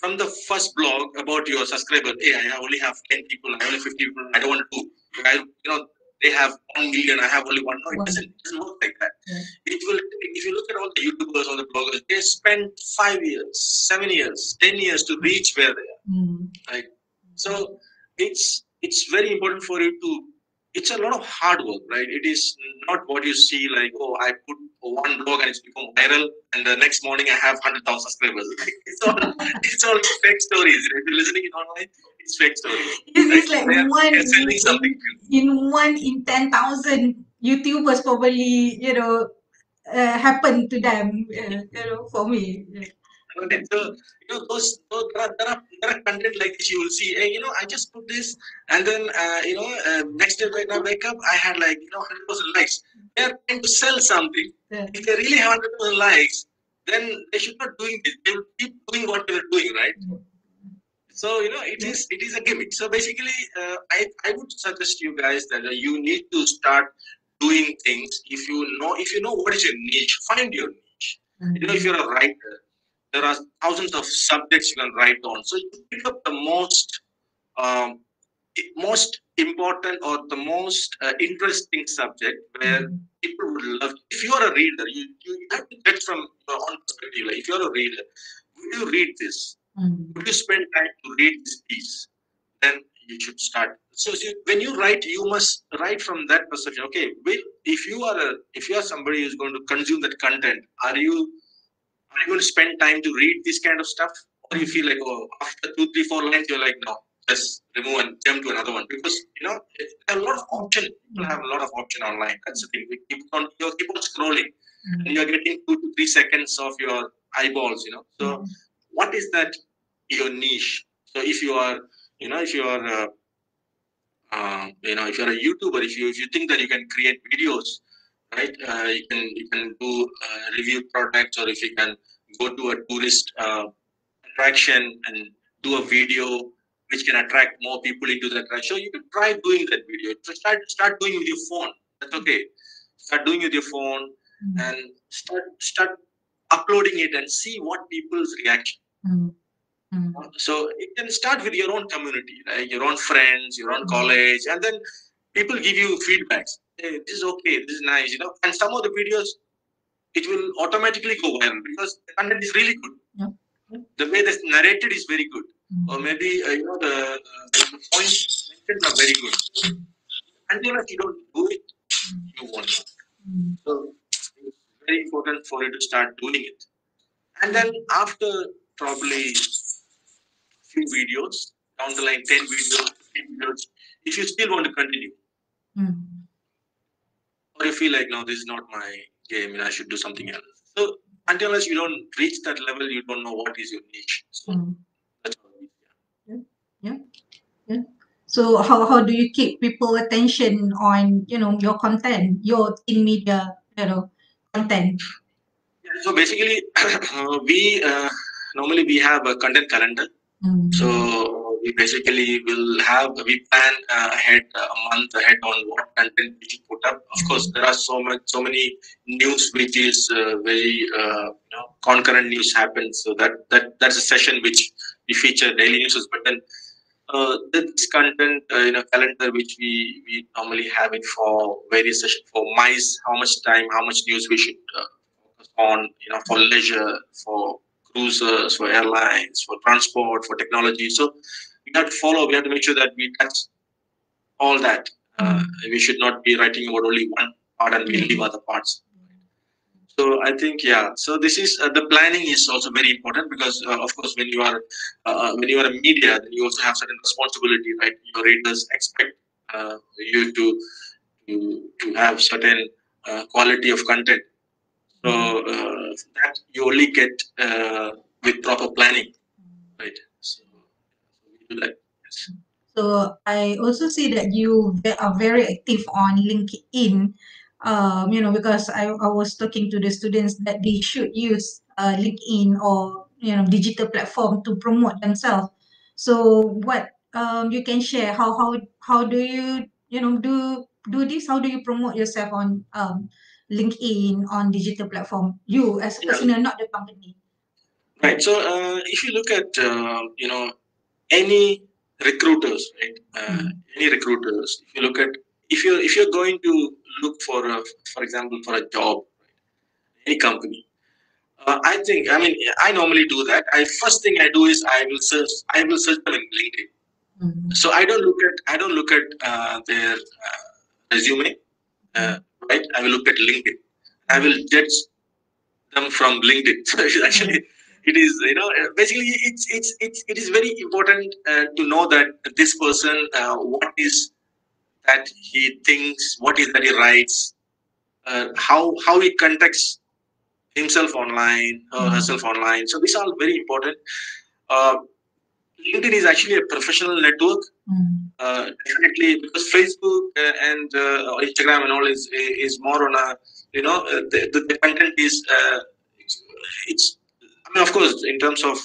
from the first blog about your subscriber, hey, I only have 10 people, I only 50 people, I don't want to do. I, you know, they have 1 million, I have only one. No, it doesn't, it doesn't work like that. Yeah. It will, if you look at all the YouTubers or the bloggers, they spend five years, seven years, 10 years to reach where they are. Mm. Right? So it's, it's very important for you to it's a lot of hard work, right? It is not what you see like, oh, I put one blog and it's become viral, and the next morning I have hundred thousand subscribers. it's all it's all fake stories. If you're listening it online, it's fake stories. It's like, like one in, in one in ten thousand YouTubers probably you know uh, happen to them. Uh, you know, for me. And so, you know, those, those there, are, there, are, there are content like this you will see, hey, you know, I just put this, and then, uh, you know, uh, next day when I wake up, I had like, you know, 100% likes. They're trying to sell something. Yeah. If they really have 100% likes, then they should not doing this. They will keep doing what they were doing, right? So you know, it is it is a gimmick. So basically, uh, I I would suggest you guys that uh, you need to start doing things. If you know if you know what is your niche, find your niche. Mm-hmm. You know, if you're a writer, there are thousands of subjects you can write on. So you pick up the most um, most important or the most uh, interesting subject where mm-hmm. people would love. If you are a reader, you, you have to get from your own perspective. Like if you are a reader, would you read this? Mm-hmm. Would you spend time to read this piece? Then you should start. So when you write, you must write from that perception. Okay, if you are a if you are somebody who's going to consume that content, are you are you going to spend time to read this kind of stuff? Or you feel like oh after two three four lines you're like no just remove and jump to another one. Because you know a lot of option. People have a lot of option online. That's the thing. We keep on you keep on scrolling mm-hmm. and you're getting two to three seconds of your eyeballs you know. So mm-hmm. what is that your niche? So if you are you know if you are uh, uh, you know if you're a youtuber if you if you think that you can create videos right uh, you can you can do uh, review products or if you can go to a tourist uh, attraction and do a video which can attract more people into that attraction. So you can try doing that video. So start start doing with your phone. That's okay. Start doing with your phone mm-hmm. and start start uploading it and see what people's reaction. Mm-hmm. So it can start with your own community, right? Your own friends, your own mm-hmm. college, and then people give you feedbacks. Hey, this is okay, this is nice, you know. And some of the videos, it will automatically go viral because the content is really good. Yeah. The way that's narrated is very good or maybe uh, you know the, the points mentioned are very good. Until you don't do it, you won't. So it's very important for you to start doing it. And then after probably few videos, down the line, 10 videos, 15 videos, if you still want to continue, mm. or you feel like, no, this is not my game and I should do something else. So until you don't reach that level, you don't know what is your niche. So mm yeah yeah so how, how do you keep people attention on you know your content your TIN Media you know content so basically we uh, normally we have a content calendar mm-hmm. so we basically will have we plan uh, ahead uh, a month ahead on what content we should put up. Of mm-hmm. course there are so much so many news which is uh, very uh, you know concurrent news happens. So that that that's a session which we feature daily news. But then uh, this content uh, in a calendar which we, we normally have it for various sessions for MICE how much time how much news we should uh, focus on you know for leisure for cruisers for airlines for transport for technology. So we have to follow we have to make sure that we touch all that uh, we should not be writing about only one part and we leave other parts so I think yeah. So this is uh, the planning is also very important because uh, of course when you are uh, uh when you are a media, then you also have certain responsibility, right? Your readers expect uh, you to to to have certain uh, quality of content. So that you only get with proper planning, right? So, so we do that. Yes. So I also see that you are very active on LinkedIn um, you know, because I, I was talking to the students that they should use uh, LinkedIn or you know digital platform to promote themselves. So what um, you can share how how how do you you know do do this? How do you promote yourself on um, LinkedIn on digital platform? You as a person, yeah. not the company. Right. So uh, if you look at uh, you know any recruiters, right? Uh, mm-hmm. Any recruiters, if you look at if you're if you're going to look for a, for example for a job any company uh, i think i mean i normally do that i first thing i do is i will search i will search them in linkedin mm-hmm. so i don't look at i don't look at uh, their uh, resume uh, right i will look at linkedin i will judge them from linkedin so actually it is you know basically it's it's, it's it is very important uh, to know that this person uh, what is that he thinks, what is that he writes, uh, how how he conducts himself online or mm-hmm. herself online. So these are all very important. Uh, LinkedIn is actually a professional network. Mm-hmm. Uh, definitely, because Facebook and uh, Instagram and all is is more on a you know uh, the, the, the content is uh, it's I mean of course in terms of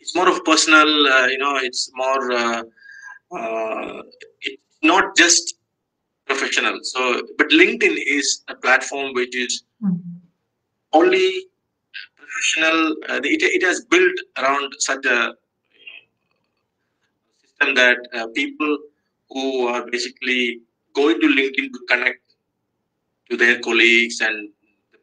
it's more of personal you know it's more It's not just professional. So, but LinkedIn is a platform which is mm-hmm. only professional. Uh, it, it has built around such a system that uh, people who are basically going to LinkedIn to connect to their colleagues and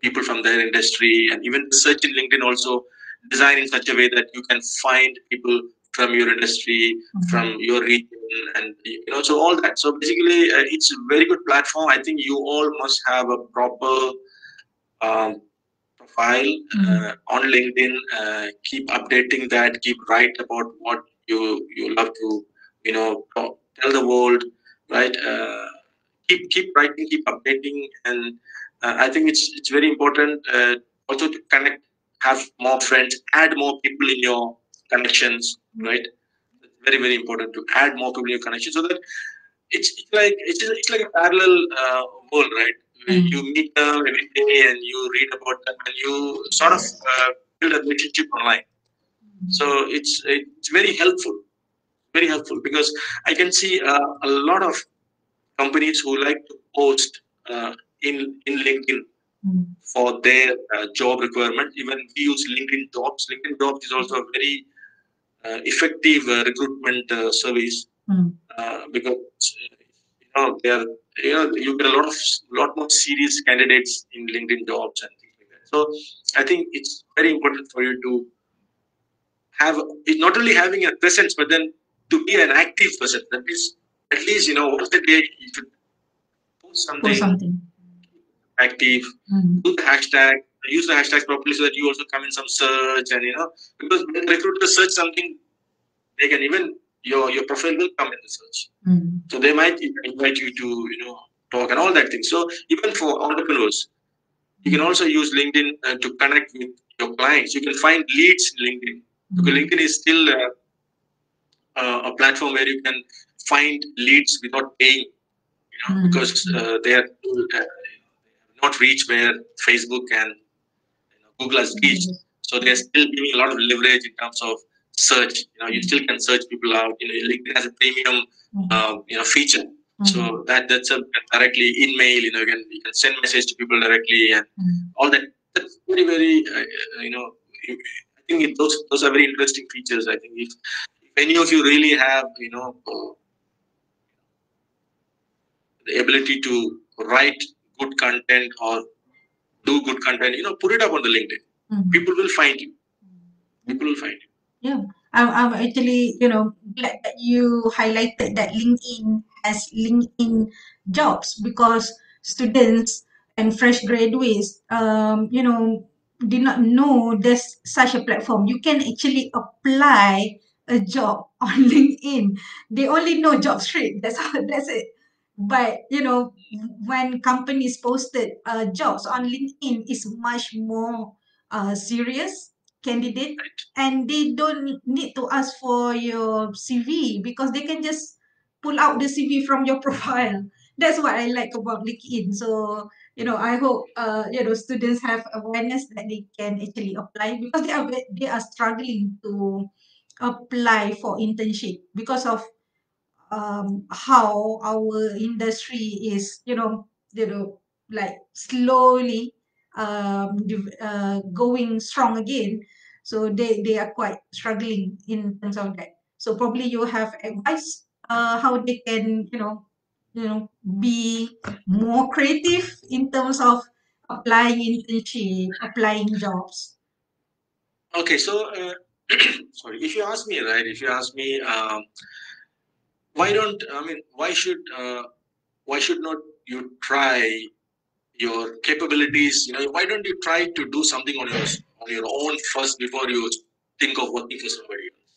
people from their industry, and even search in LinkedIn also design in such a way that you can find people from your industry, mm-hmm. from your region, and you know, so all that. So basically, uh, it's a very good platform. I think you all must have a proper, um, profile mm-hmm. on LinkedIn. keep updating that. Keep write about what you you love to you know tell the world, right? keep keep writing, keep updating, and I think it's it's very important also to connect, have more friends, add more people in your connections, right? It's very very important to add more people in your connections so that it's, it's like it's, it's like a parallel uh, world, right? Mm-hmm. You meet them every day and you read about them and you sort of uh, build a relationship online. So it's it's very helpful, very helpful because I can see uh, a lot of companies who like to post uh, in in LinkedIn mm-hmm. for their uh, job requirement. Even we use LinkedIn Jobs. LinkedIn Jobs is also a very uh, effective uh, recruitment uh, service mm. because you know they are you know you get a lot of lot more serious candidates in LinkedIn Jobs and things like that. So I think it's very important for you to have not only having a presence, but then to be an active person. That is at least you know once a day you should post something, post something. Active, mm-hmm. do the hashtag, use the hashtags properly so that you also come in some search and you know because when recruiters search something they can even your your profile will come in the search mm-hmm. so they might invite you to you know talk and all that thing so even for entrepreneurs you can also use linkedin uh, to connect with your clients you can find leads in linkedin mm-hmm. because linkedin is still uh, uh, a platform where you can find leads without paying you know mm-hmm. because uh, they are uh, not reach where facebook and Google has reached. So they're still giving a lot of leverage in terms of search. You know, you still can search people out. You know, LinkedIn has a premium, mm-hmm. uh, you know, feature. Mm-hmm. So that that's a, directly InMail. You know, you can you can send message to people directly and mm-hmm. all that. That's very very uh, you know. I think it, those those are very interesting features. I think if, if any of you really have you know uh, the ability to write good content or do good content, you know, put it up on the LinkedIn. Mm-hmm. People will find you. People will find you. Yeah. I'm, I'm actually, you know, glad that you highlighted that LinkedIn has LinkedIn jobs because students and fresh graduates, um, you know, did not know there's such a platform. You can actually apply a job on LinkedIn. They only know JobStreet. That's how. That's it but you know when companies posted uh, jobs on linkedin is much more uh, serious candidate and they don't need to ask for your cv because they can just pull out the cv from your profile. That's what i like about linkedin. So you know i hope uh, you know students have awareness that they can actually apply because they are they are struggling to apply for internship because of um, how our industry is, you know, you know, like slowly um, uh, going strong again. So they, they are quite struggling in terms of that. So probably you have advice uh, how they can, you know, you know, be more creative in terms of applying internship, applying jobs. Okay, so uh, sorry, if you ask me, right? If you ask me, um, why don't I mean why should uh, why should not you try your capabilities? You know, why don't you try to do something on your on your own first before you think of working for somebody else?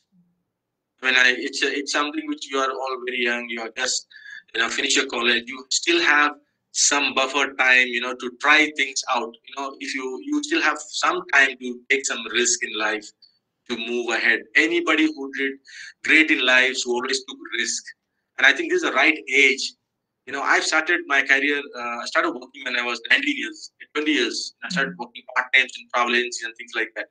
I mean, I, it's a, it's something which you are all very young. You are just you know finish your college. You still have some buffer time, you know, to try things out. You know, if you you still have some time to take some risk in life to move ahead. Anybody who did great in life, who always took risk, and I think this is the right age. You know, I've started my career. Uh, I started working when I was 19 years, 20 years. I started mm-hmm. working part times in travel agencies and things like that.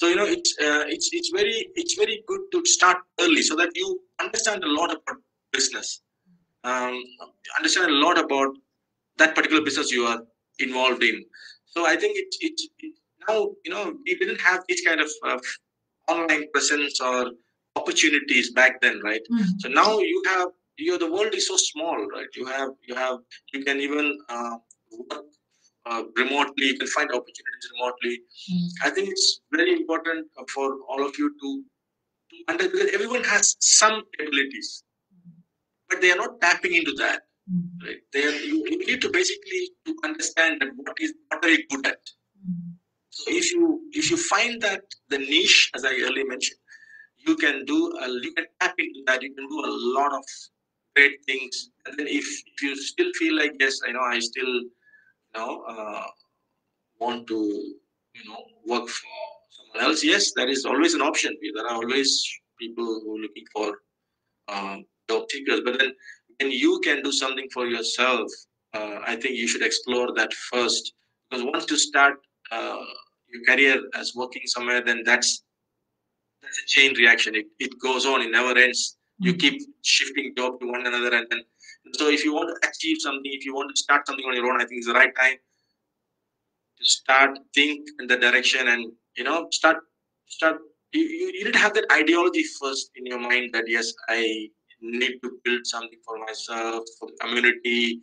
So you know, it's uh, it's it's very it's very good to start early so that you understand a lot about business, um, understand a lot about that particular business you are involved in. So I think it, it, it now you know we didn't have this kind of uh, online presence or opportunities back then, right? Mm-hmm. So now you have you the world is so small, right? You have you have you can even uh, work uh, remotely. You can find opportunities remotely. Mm-hmm. I think it's very important for all of you to to understand because everyone has some abilities, but they are not tapping into that. Mm-hmm. Right? They are, you, you need to basically to understand that what is what are you good at. So if you if you find that the niche, as I earlier mentioned, you can do a you can tap into that. You can do a lot of great things. And then if, if you still feel like yes, I know I still you know uh, want to you know work for someone else. Yes, that is always an option. There are always people who are looking for um, job seekers. But then when you can do something for yourself, uh, I think you should explore that first. Because once you start uh, your career as working somewhere, then that's that's a chain reaction. It, it goes on, it never ends. You mm. keep shifting job to one another, and then so if you want to achieve something, if you want to start something on your own, I think it's the right time to start think in the direction and you know start start. You, you, you need to have that ideology first in your mind that yes, I need to build something for myself, for the community,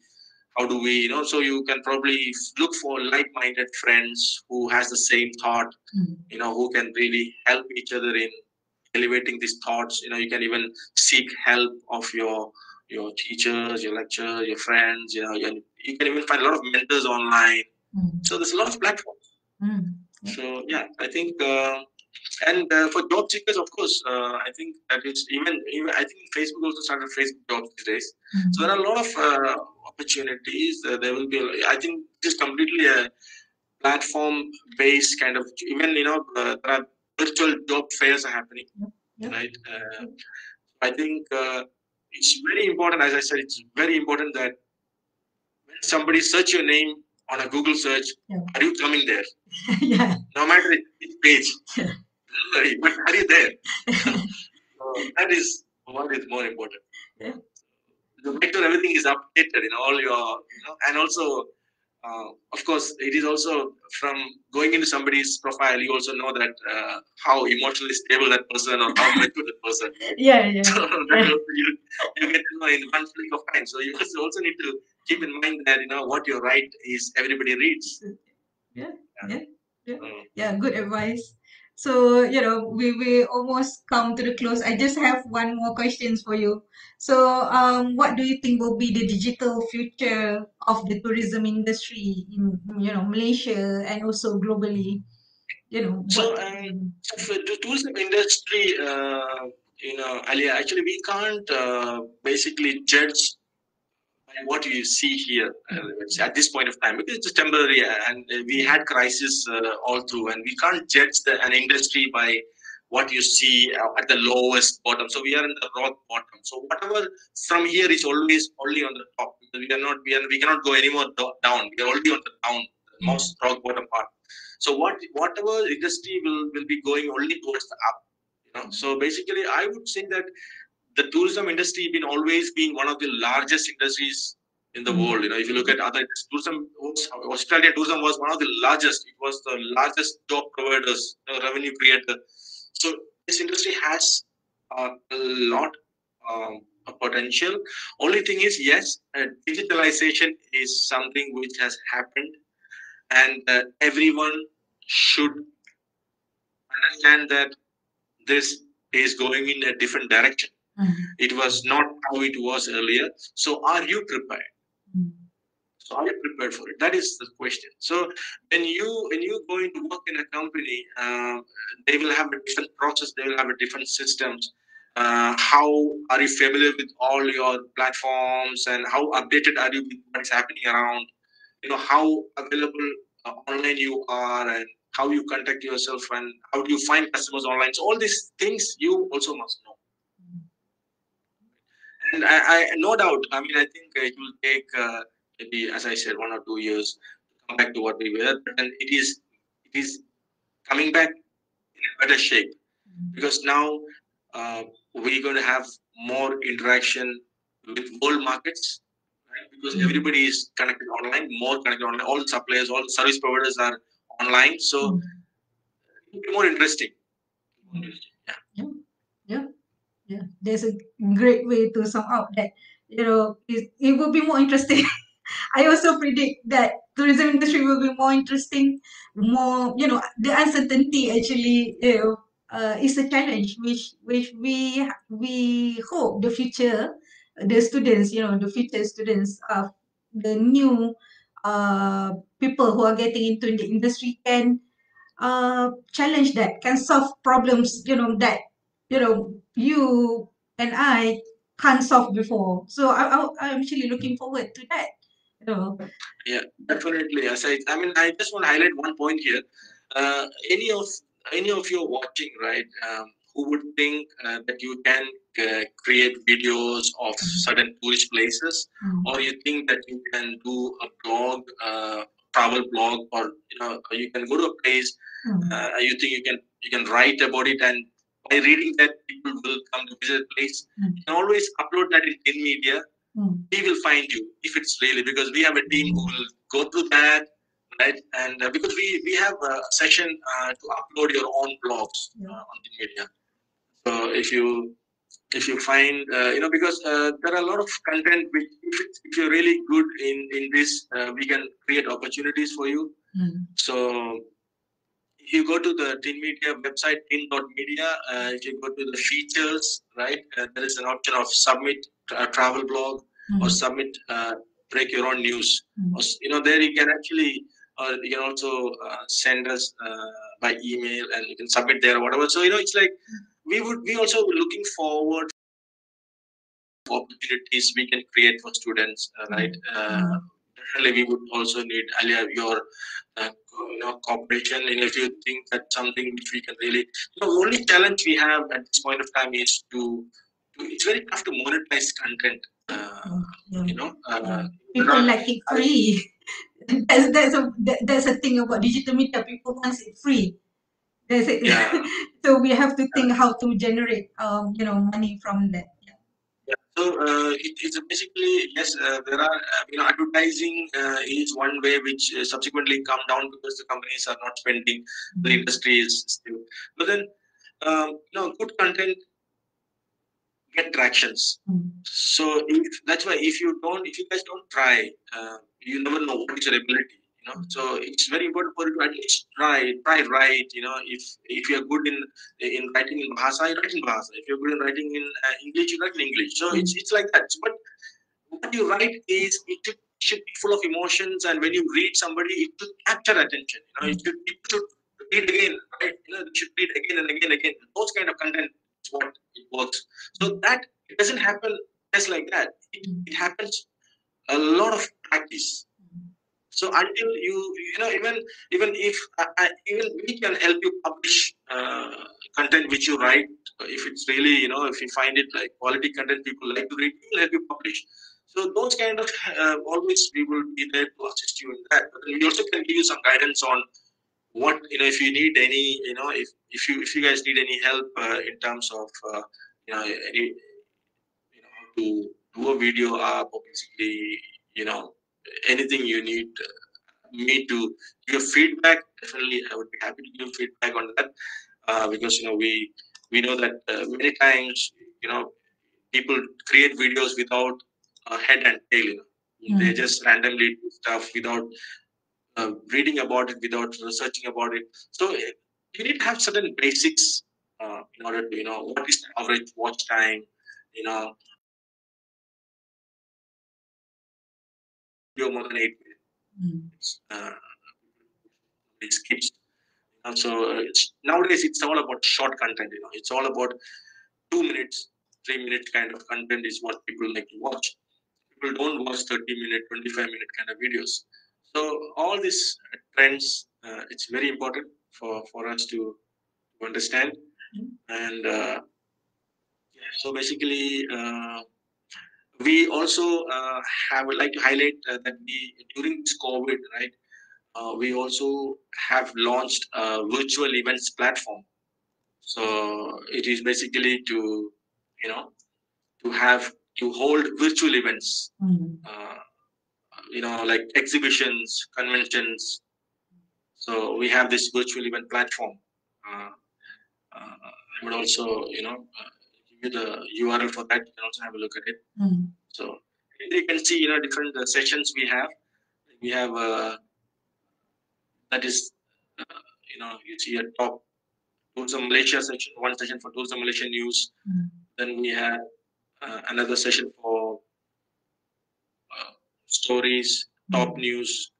how do we you know so you can probably look for like-minded friends who has the same thought mm-hmm. you know who can really help each other in elevating these thoughts you know you can even seek help of your your teachers your lecturers your friends you know you, you can even find a lot of mentors online mm-hmm. so there's a lot of platforms mm-hmm. so yeah i think uh, and uh, for job seekers, of course, uh, I think that is even, even I think Facebook also started Facebook jobs these days. Mm-hmm. So there are a lot of uh, opportunities. Uh, there will be, I think, just completely a platform-based kind of. Even you know, uh, there are virtual job fairs are happening, right? Uh, I think it's very important. As I said, it's very important that when somebody search your name on a Google search, yeah. are you coming there? yeah. No matter which page. Yeah but are you there? so that is what is more important. Yeah. To make sure everything is updated in all your, you know, and also, uh, of course, it is also from going into somebody's profile, you also know that uh, how emotionally stable that person or how mature that person. Yeah, yeah. So yeah. you, you get to know in one flick of time. So you also need to keep in mind that you know what you write is everybody reads. Yeah, yeah, yeah. Yeah, yeah good advice. So, you know, we, we almost come to the close. I just have one more questions for you. So, um, what do you think will be the digital future of the tourism industry in, you know, Malaysia and also globally? You know, so um, for the tourism industry, uh, you know, Aliah, actually we can't uh, basically judge what do you see here uh, at this point of time? Because it's temporary and we had crisis uh, all through and we can't judge the, an industry by what you see uh, at the lowest bottom. So we are in the rock bottom. So whatever from here is always only on the top. We are not we, are, we cannot go any more down. We are only on the down the most rock bottom part. So what whatever industry will will be going only towards the up you know? So basically i would say that the tourism industry been always been one of the largest industries in the world. You know, if you look at other tourism, Australia tourism was one of the largest. It was the largest job providers, you know, revenue creator. So this industry has uh, a lot um, of potential. Only thing is, yes, uh, digitalization is something which has happened, and uh, everyone should understand that this is going in a different direction Mm-hmm. It was not how it was earlier. So, are you prepared? Mm-hmm. So, are you prepared for it? That is the question. So, when you when you go into work in a company, uh, they will have a different process. They will have a different systems. Uh, how are you familiar with all your platforms and how updated are you with what's happening around? You know how available uh, online you are and how you contact yourself and how do you find customers online. So all these things you also must know and I, I, no doubt. I mean, I think it will take uh, maybe, as I said, one or two years to come back to what we were, and it is it is coming back in a better shape mm-hmm. because now uh, we're going to have more interaction with world markets. Right? Because mm-hmm. everybody is connected online, more connected online. All suppliers, all service providers are online, so mm-hmm. it will be more interesting. More interesting. Yeah. there's a great way to sum up that you know it, it will be more interesting i also predict that tourism industry will be more interesting more you know the uncertainty actually you know uh, is a challenge which which we we hope the future the students you know the future students of the new uh, people who are getting into the industry can uh, challenge that, can solve problems, you know, that, you know, you and I can't solve before. So I, I, I'm actually looking forward to that. You know. Yeah, definitely. As I, I mean, I just want to highlight one point here. Uh, any of any of you watching, right? Um, who would think uh, that you can uh, create videos of mm-hmm. certain tourist places, mm-hmm. or you think that you can do a blog, uh, travel blog, or you know, you can go to a place. Mm-hmm. you think you can you can write about it, and by reading that, people will come to visit the place. Mm-hmm. You can always upload that in, in media. Mm-hmm. We will find you if it's really because we have a team who will go through that right? And uh, because we we have a session uh, to upload your own blogs uh, on the media. So if you if you find uh, you know because uh, there are a lot of content which if, if you're really good in in this uh, we can create opportunities for you mm. so if you go to the TIN Media website tin.media uh, if you go to the features right uh, there is an option of submit a travel blog mm. or submit uh, break your own news mm. or, you know there you can actually or you can also send us by email and you can submit there or whatever so you know it's like we would we also looking forward opportunities we can create for students uh, right mm-hmm. uh, definitely we would also need Aliah your uh, you know cooperation and if you think that something which we can really you know only challenge we have at this point of time is to, to it's very tough to monetize content uh, mm-hmm. you know uh, people like it free there's, that's a that's a thing about digital media people want it free that's it. Yeah. so we have to think how to generate, um, you know, money from that. So uh, it's basically yes. Uh, there are uh, you know advertising uh, is one way which uh, subsequently come down because the companies are not spending. Mm-hmm. The industry is still. But then um, you know good content get tractions. Mm-hmm. So if, that's why if you don't, if you guys don't try, uh, you never know what is your ability know? So it's very important for you to at least try try write you know if if you're good in in writing in bahasa you write in bahasa. If you're good in writing in uh, english you write in english. So it's it's like that. But what you write is it should, be full of emotions and when you read somebody it should capture attention you know? It should, it should read again right? You know it should read again and again and again. Those kind of content is what it works. So that it doesn't happen just like that. It, it happens a lot of practice so until you, you know, even even if uh, uh, even we can help you publish uh, content which you write, if it's really, you know, if you find it like quality content people like to read, we'll help you publish. So those kind of uh, always we will be there to assist you in that. But we also can give you some guidance on what you know if you need any, you know, if if you if you guys need any help uh, in terms of uh, you know any you know to do a video or basically you know anything you need me to give feedback, definitely I would be happy to give feedback on that uh, because you know we we know that uh, many times you know people create videos without a head and tail. You know, mm. they just randomly do stuff without uh, reading about it, without researching about it. So eh, you need to have certain basics uh, in order to you know what is the average watch time. You know, video more than eight minutes. Mm. Uh. You know, so it's, nowadays it's all about short content. You know, it's all about two minutes, three minutes kind of content is what people like to watch. People don't watch 30 minute, 25 minute kind of videos. So all these trends, uh, it's very important for, for us to, to understand. Mm. And uh, yeah, so basically, uh, we also uh, have would like to highlight uh, that we during this COVID, right? Uh, we also have launched a virtual events platform. So it is basically to, you know, to have to hold virtual events. Mm-hmm. you know, like exhibitions, conventions. So we have this virtual event platform. Uh, uh, I would also, you know, you the URL for that. You can also have a look at it. Mm. So you can see, you know, different uh, sessions we have. We have uh, that is, uh, you know, you see a top tourism Malaysia section, one session for tourism Malaysia news. Mm. Then we have uh, another session for uh, stories, top mm. news,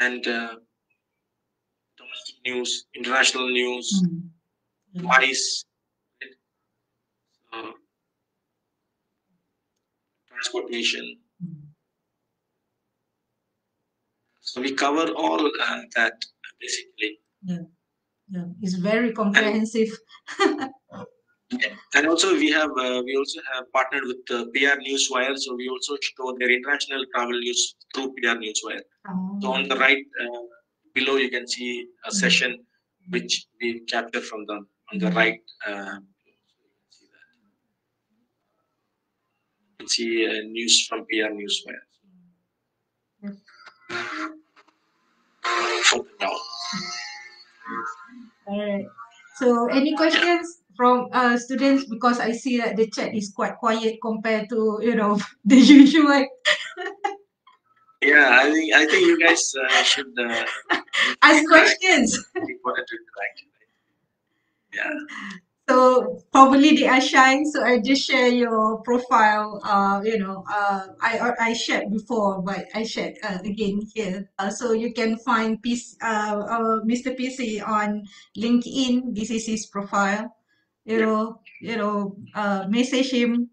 and uh, news, international news, mm. vice, uh, transportation. So we cover all uh, that basically. Yeah, yeah, it's very comprehensive. And, and also we have uh, we also have partnered with uh, PR Newswire, so we also show their international travel news through PR Newswire. Oh. So on the right uh, below, you can see a mm. session which we capture from them on the mm. right. Uh, you can see uh, news from PR Newswire. All right. So, any questions? from uh, students because I see that the chat is quite quiet compared to you know the usual. yeah, I think I think you guys uh, should uh, ask questions. Yeah so probably they are shy so i just share your profile uh you know uh i i shared before but i shared uh, again here. Uh, so you can find PC, uh, uh mr pc on linkedin. This is his profile. You know you know uh message him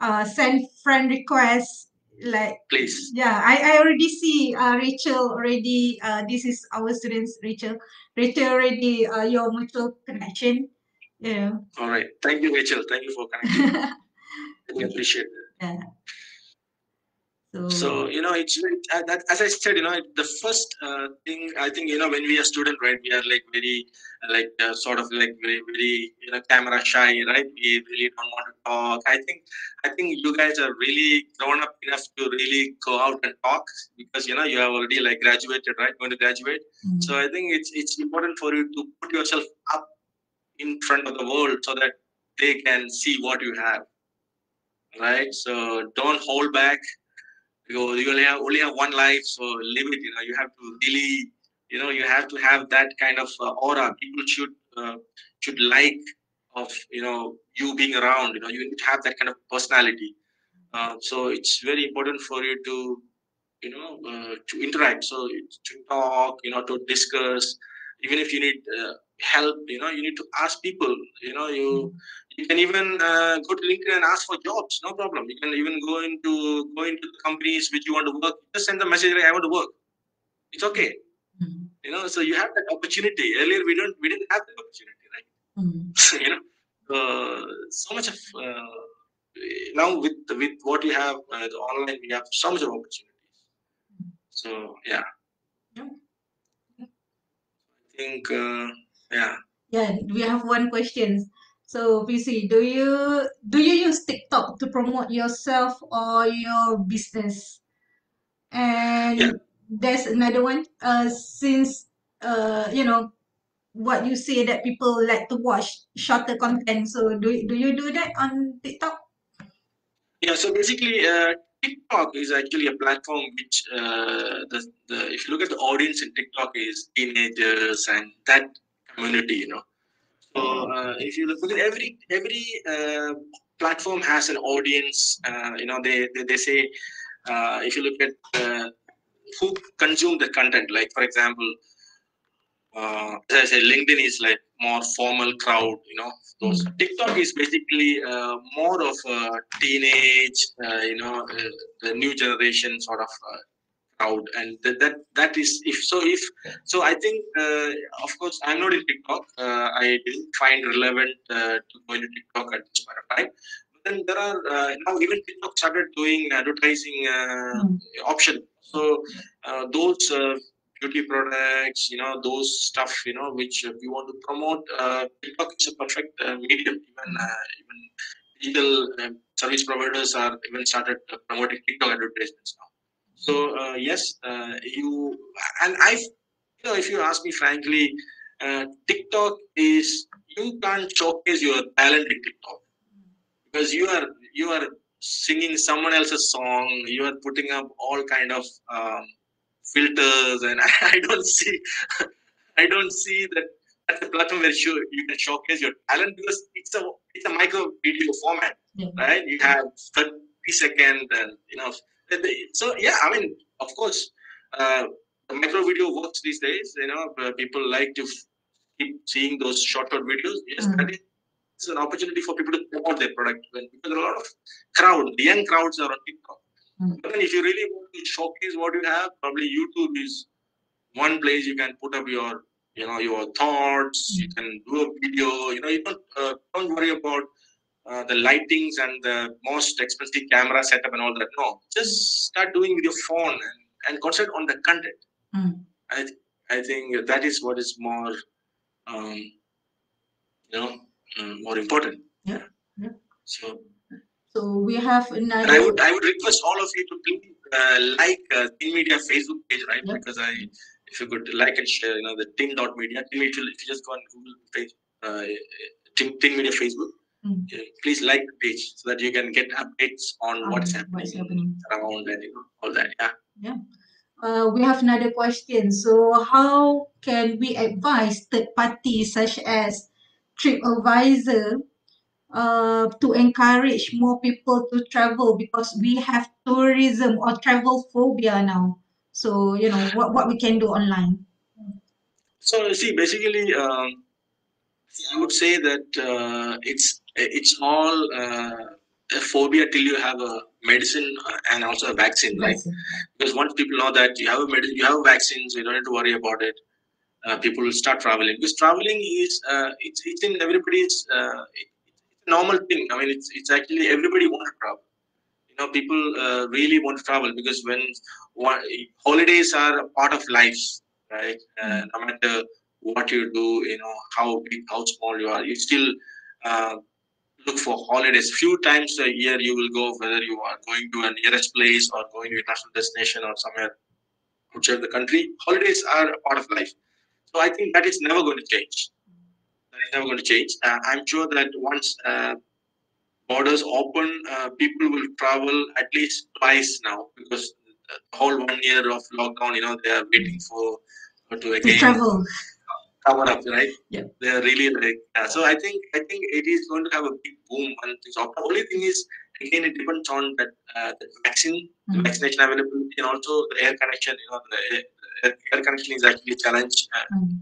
uh send friend request like please. yeah i i already see uh rachel already uh this is our students rachel. Rachel already uh your mutual connection yeah. All right. Thank you, Rachel. Thank you for connecting. I appreciate it. Yeah. So, so you know, it's uh, that, as I said, you know, the first uh, thing I think, you know, when we are student, right, we are like very, like uh, sort of like very, very, you know, camera shy, right? We really don't want to talk. I think, I think you guys are really grown up enough to really go out and talk because you know you have already like graduated, right? Going to graduate. Mm-hmm. So I think it's it's important for you to put yourself up in front of the world so that they can see what you have. Right? So don't hold back. You only have only have one life so live it you know you have to really you know you have to have that kind of uh, aura. People should uh, should like of you know you being around you know you need to have that kind of personality. Uh, so it's very important for you to you know uh, to interact. So to talk you know to discuss. Even if you need uh, help you know you need to ask people you know you you can even uh, go to linkedin and ask for jobs no problem. You can even go into go into the companies which you want to work. Just send the message like i want to work. It's okay. Mm-hmm. you know so you have that opportunity. Earlier we don't we didn't have that opportunity right? Mm-hmm. so, you know uh, so much of uh, now with with what you have uh, online we have so much of opportunities. So yeah. Yeah I think uh, yeah. Yeah, we have one question. So PC, do you do you use TikTok to promote yourself or your business? And yeah. there's another one. Uh, since uh, you know what you say that people like to watch shorter content. So do do you do that on TikTok? Yeah. So basically, uh, TikTok is actually a platform which uh, the, the if you look at the audience in TikTok is teenagers and that community you know so uh, if you look at every every uh, platform has an audience uh, you know they they, they say uh, if you look at uh, who consume the content like for example uh, as I say, LinkedIn is like more formal crowd, you know. Those mm. TikTok is basically uh, more of a teenage, uh, you know, uh, the new generation sort of crowd and that, that that is if so if so i think uh, of course i'm not in tiktok. Uh, i didn't find relevant uh, to go into tiktok at this point of time. But then there are uh, now even tiktok started doing advertising mm. option. So uh, those beauty products you know those stuff you know which we want to promote tiktok is a perfect medium. Even even digital service providers are even started promoting tiktok advertisements now so uh, yes, uh, you and I, you know, if you ask me frankly, uh, TikTok is you can't showcase your talent in TikTok because you are you are singing someone else's song. You are putting up all kind of um, filters, and I, I don't see I don't see that that's a platform where you, you can showcase your talent because it's a it's a micro video format, yeah. right? You have 30 second and you know so yeah, I mean, of course, uh, the micro video works these days. You know, people like to keep seeing those short short videos. Yes, mm. that is an opportunity for people to promote their product because there are a lot of crowd, the young crowds are on TikTok. Mm. But then if you really want to showcase what you have, probably YouTube is one place you can put up your you know your thoughts. Mm. You can do a video. You know, you don't uh, don't worry about uh, the lightings and the most expensive camera setup and all that. No, just start doing with your phone and, and concentrate on the content. Mm. I I think that is what is more um, you know uh, more important. Yeah. yeah. So. So we have. I would I would request all of you to please uh, like uh, Tin Media Facebook page, right? Yep. Because I, if you could like and share, you know, the Tin dot Media. Media, if you just go on Google page, uh, Tin Media Facebook, mm. please like the page so that you can get updates on um, what's happening, what's happening around and you know, all that. Yeah. Yeah. Uh, we have another question. So, how can we advise third parties such as TripAdvisor uh, to encourage more people to travel because we have tourism or travel phobia now. So you know what what we can do online. So see, basically, um, I would say that uh, it's it's all uh, a phobia till you have a medicine uh, and also a vaccine, right? Because once people know that you have a medicine, you have vaccines, you don't need to worry about it. Uh, people will start traveling because traveling is uh, it's, it's in everybody's uh, normal thing. I mean, it's it's actually everybody want to travel. You know, people uh, really want to travel because when one, holidays are a part of life, right? Uh, hmm. no matter what you do, you know, how big, how small you are, you still uh, look for holidays. Few times a year you will go, whether you are going to a nearest place or going to a national destination or somewhere outside the country. Holidays are a part of life. So I think that is never going to change That is never going to change. Uh, I'm sure that once uh, borders open, uh, people will travel at least twice now because the whole one year of lockdown, you know, they are waiting for to again to travel cover up, right? Yeah. They are really like yeah. so. I think I think it is going to have a big boom and things. The only thing is again it depends on that uh, the vaccine, mm-hmm. the vaccination availability, and also the air connection. You know, the air, air connection is actually a challenge. Uh, mm-hmm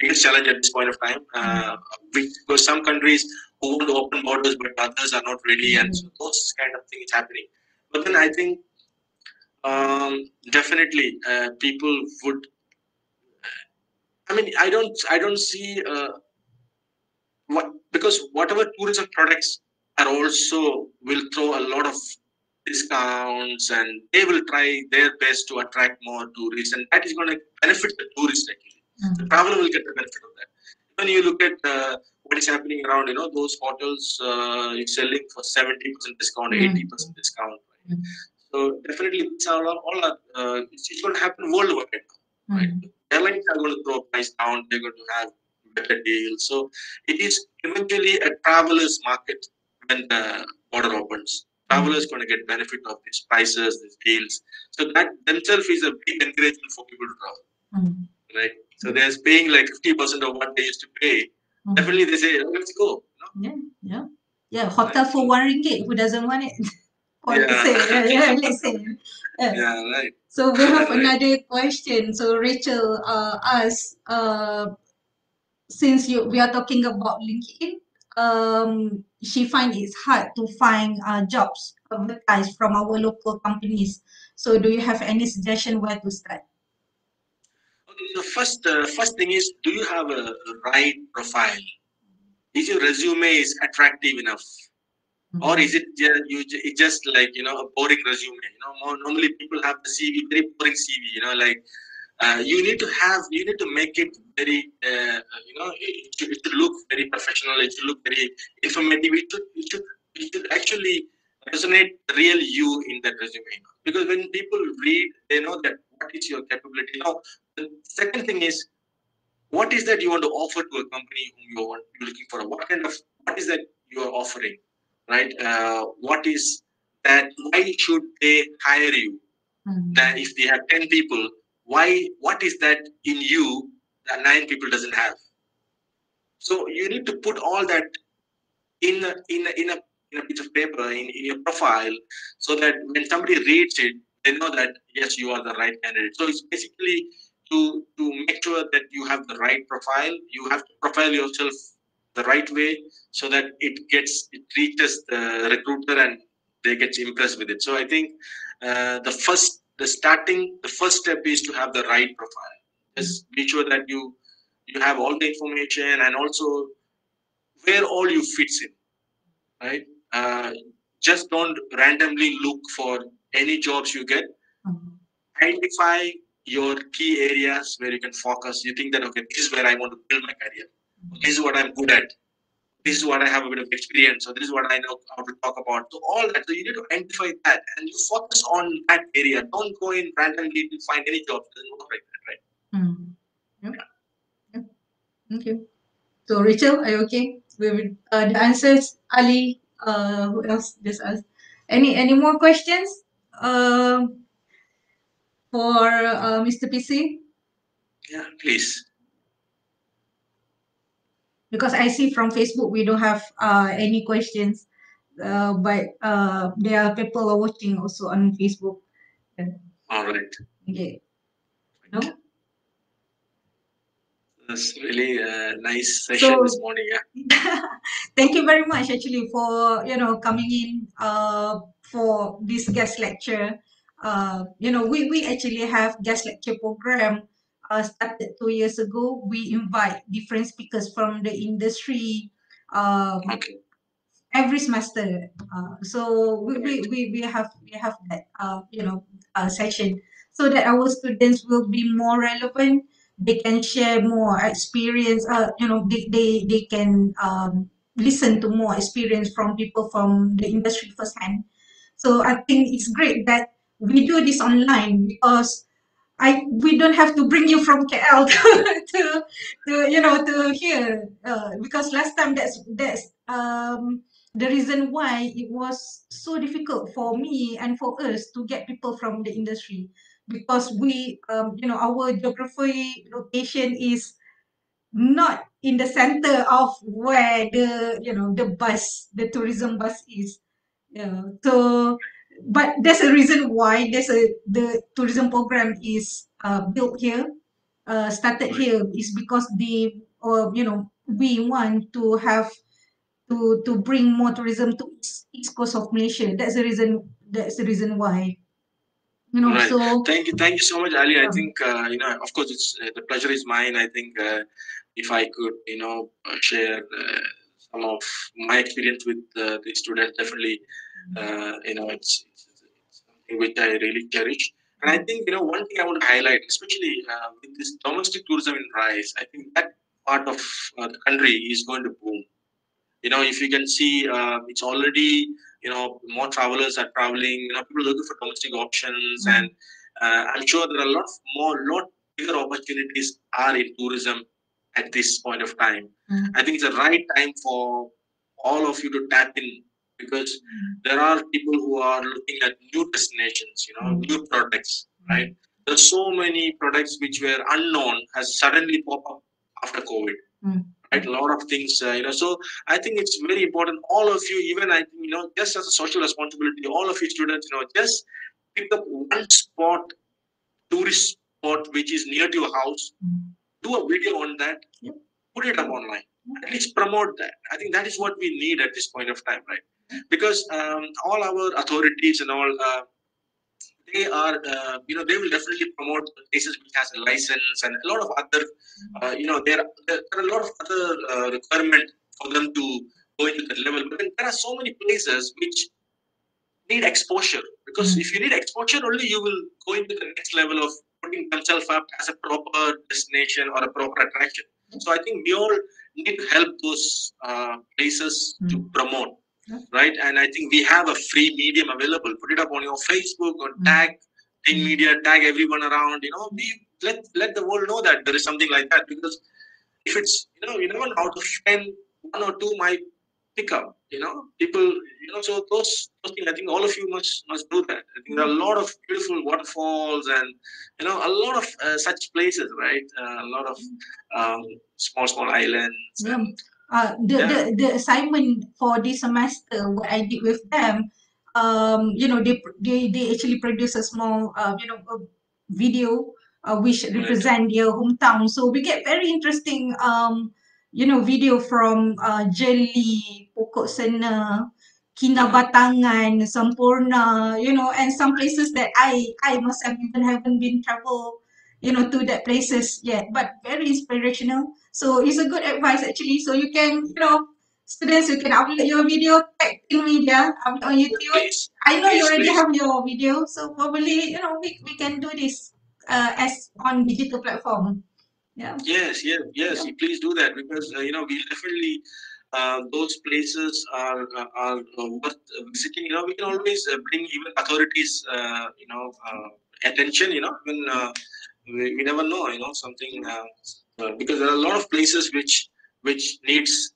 biggest challenge at this point of time. Uh, because some countries who want to open borders, but others are not ready, and so those kind of things happening. But then I think um, definitely uh, people would. I mean, I don't, I don't see uh, what because whatever tourism products are also will throw a lot of discounts and they will try their best to attract more tourists and that is going to benefit the tourists actually Mm. The traveler will get the benefit of that. When you look at uh, what is happening around, you know, those hotels uh, you're selling for 70% discount, mm. 80% discount. Right? Mm. So definitely, it's all, all are, uh, it's, it's, going to happen worldwide. Right? Airlines are going to throw price down. They're going to have better deals. So it is eventually a traveler's market when the border opens. Travelers going to get benefit of these prices, these deals. So that themselves is a big encouragement for people to travel. Mm. Right? So they're paying like 50% of what they used to pay. Mm. Definitely they say, oh, let's go. Yeah, yeah. Yeah, hotel for one ringgit. Who doesn't want it? yeah. Say, yeah, let's say. Yeah. yeah, right. So we have another question. So Rachel uh, asked, uh, since you we are talking about LinkedIn, um, she find it's hard to find uh, jobs advertised from our local companies. So do you have any suggestion where to start? the first uh, first thing is do you have a right profile is your resume is attractive enough mm-hmm. or is it just, you it just like you know a boring resume you know? More, normally people have the cv very boring cv you know like uh, you need to have you need to make it very uh, you know it, it, should look very professional it should look very informative it should, it should, it should actually resonate the real you in that resume because when people read they know that what is your capability. Now the second thing is what is that you want to offer to a company whom you want you're looking for? What kind of what is that you are offering right uh, what is that why should they hire you mm-hmm. that if they have 10 people why what is that in you that nine people doesn't have so you need to put all that in a, in a, in a in a piece of paper in, in your profile so that when somebody reads it they know that yes, you are the right candidate. So it's basically to to make sure that you have the right profile. You have to profile yourself the right way so that it gets it reaches the recruiter and they get impressed with it. So I think uh, the first the starting the first step is to have the right profile. Just be sure that you you have all the information and also where all you fits in, right? Uh, just don't randomly look for any jobs you get. Mm-hmm. Identify your key areas where you can focus. You think that okay, this is where I want to build my career. This is what I'm good at. This is what I have a bit of experience. So this is what I know how to talk about. So all that. So you need to identify that and you focus on that area. Don't go in randomly to find any job doesn't work like that, right? Mm-hmm. Yep. Yep. Thank you. So Rachel, are you okay with uh, the answers? Ali, uh, who else just asked? Any any more questions? Uh, for uh, Mr. PC? Yeah, please. Because I see from Facebook we don't have uh, any questions, uh, but uh, there are people are watching also on Facebook. All right. Okay. No? That's really a nice session so, this morning. Yeah. thank you very much actually for you know coming in uh, for this guest lecture. Uh, you know, we, we actually have guest lecture program uh, started two years ago. We invite different speakers from the industry um, okay. every semester. Uh, so we, we, we, we have we have that uh, you know uh, session so that our students will be more relevant. They can share more experience. Uh, you know, they they, they can um, listen to more experience from people from the industry firsthand. So I think it's great that we do this online because I we don't have to bring you from KL to, to, to you know to here. Uh, because last time that's that's um, the reason why it was so difficult for me and for us to get people from the industry. Because we um, you know our geography location is not in the center of where the you know the bus the tourism bus is. Yeah so but there's a reason why there's a the tourism program is uh, built here, uh, started here is because the or you know we want to have to to bring more tourism to east, coast of Malaysia. That's the reason. That's the reason why. You know, right. so thank you, thank you so much, Aliah. I think uh, you know, of course, it's uh, the pleasure is mine. I think uh, if I could, you know, uh, share some of my experience with the students, definitely, you know, it's which I really cherish. And I think, you know, one thing I want to highlight, especially uh, with this domestic tourism in rise, I think that part of uh, the country is going to boom. You know, if you can see, uh, it's already, you know, more travelers are traveling, you know, people looking for domestic options. Mm-hmm. And uh, I'm sure there are a lot more, lot bigger opportunities are in tourism at this point of time. Mm-hmm. I think it's the right time for all of you to tap in because there are people who are looking at new destinations, you know, mm. new products, right? There's so many products which were unknown has suddenly pop up after COVID. Mm. Right, a lot of things, uh, you know. So I think it's very important. All of you, even I, you know, just as a social responsibility, all of you students, you know, just pick up one spot, tourist spot which is near to your house, mm. do a video on that, yep. put it up online. At least promote that. I think that is what we need at this point of time, right? Because um, all our authorities and all uh, they are uh, you know they will definitely promote places which has a license and a lot of other uh, you know there, there are a lot of other uh, requirement for them to go into the level but then there are so many places which need exposure because mm-hmm. if you need exposure only you will go into the next level of putting themselves up as a proper destination or a proper attraction so i think we all need to help those uh, places mm-hmm. to hmm. promote right? And I think we have a free medium available. Put it up on your Facebook or mm-hmm. tag TIN Media, tag everyone around. You know, we let let the world know that there is something like that because if it's you know you never know how to spend one or two might pick up. You know, people. You know, so those those things. I think all of you must must do that. I think there are a lot of beautiful waterfalls and you know a lot of uh, such places, right? Uh, a lot of um, small small islands. Yeah. Uh, the, yeah. the the assignment for this semester what I did with them um, you know, they, they, they actually produce a small, uh, you know, video uh, which represent their hometown. So we get very interesting, um, you know, video from uh, Jeli, Pokok Sena, Kinabatangan, Semporna, you know, and some places that I I must have even haven't been travel, you know, to that places yet, but very inspirational. So it's a good advice actually. So you can, you know, students, you can upload your video, tag TIN Media, upload on YouTube. Please, I know please, you already please. have your video, so probably, you know, we, we can do this uh, as on digital platform. Yeah. Yes, yes, yes. Yeah. Please do that because, uh, you know, we definitely, uh, those places are, uh, are uh, worth visiting. You know, we can always uh, bring even authorities, you know, attention, you know, when we, we never know, you know, something, because there are a lot of places which, which needs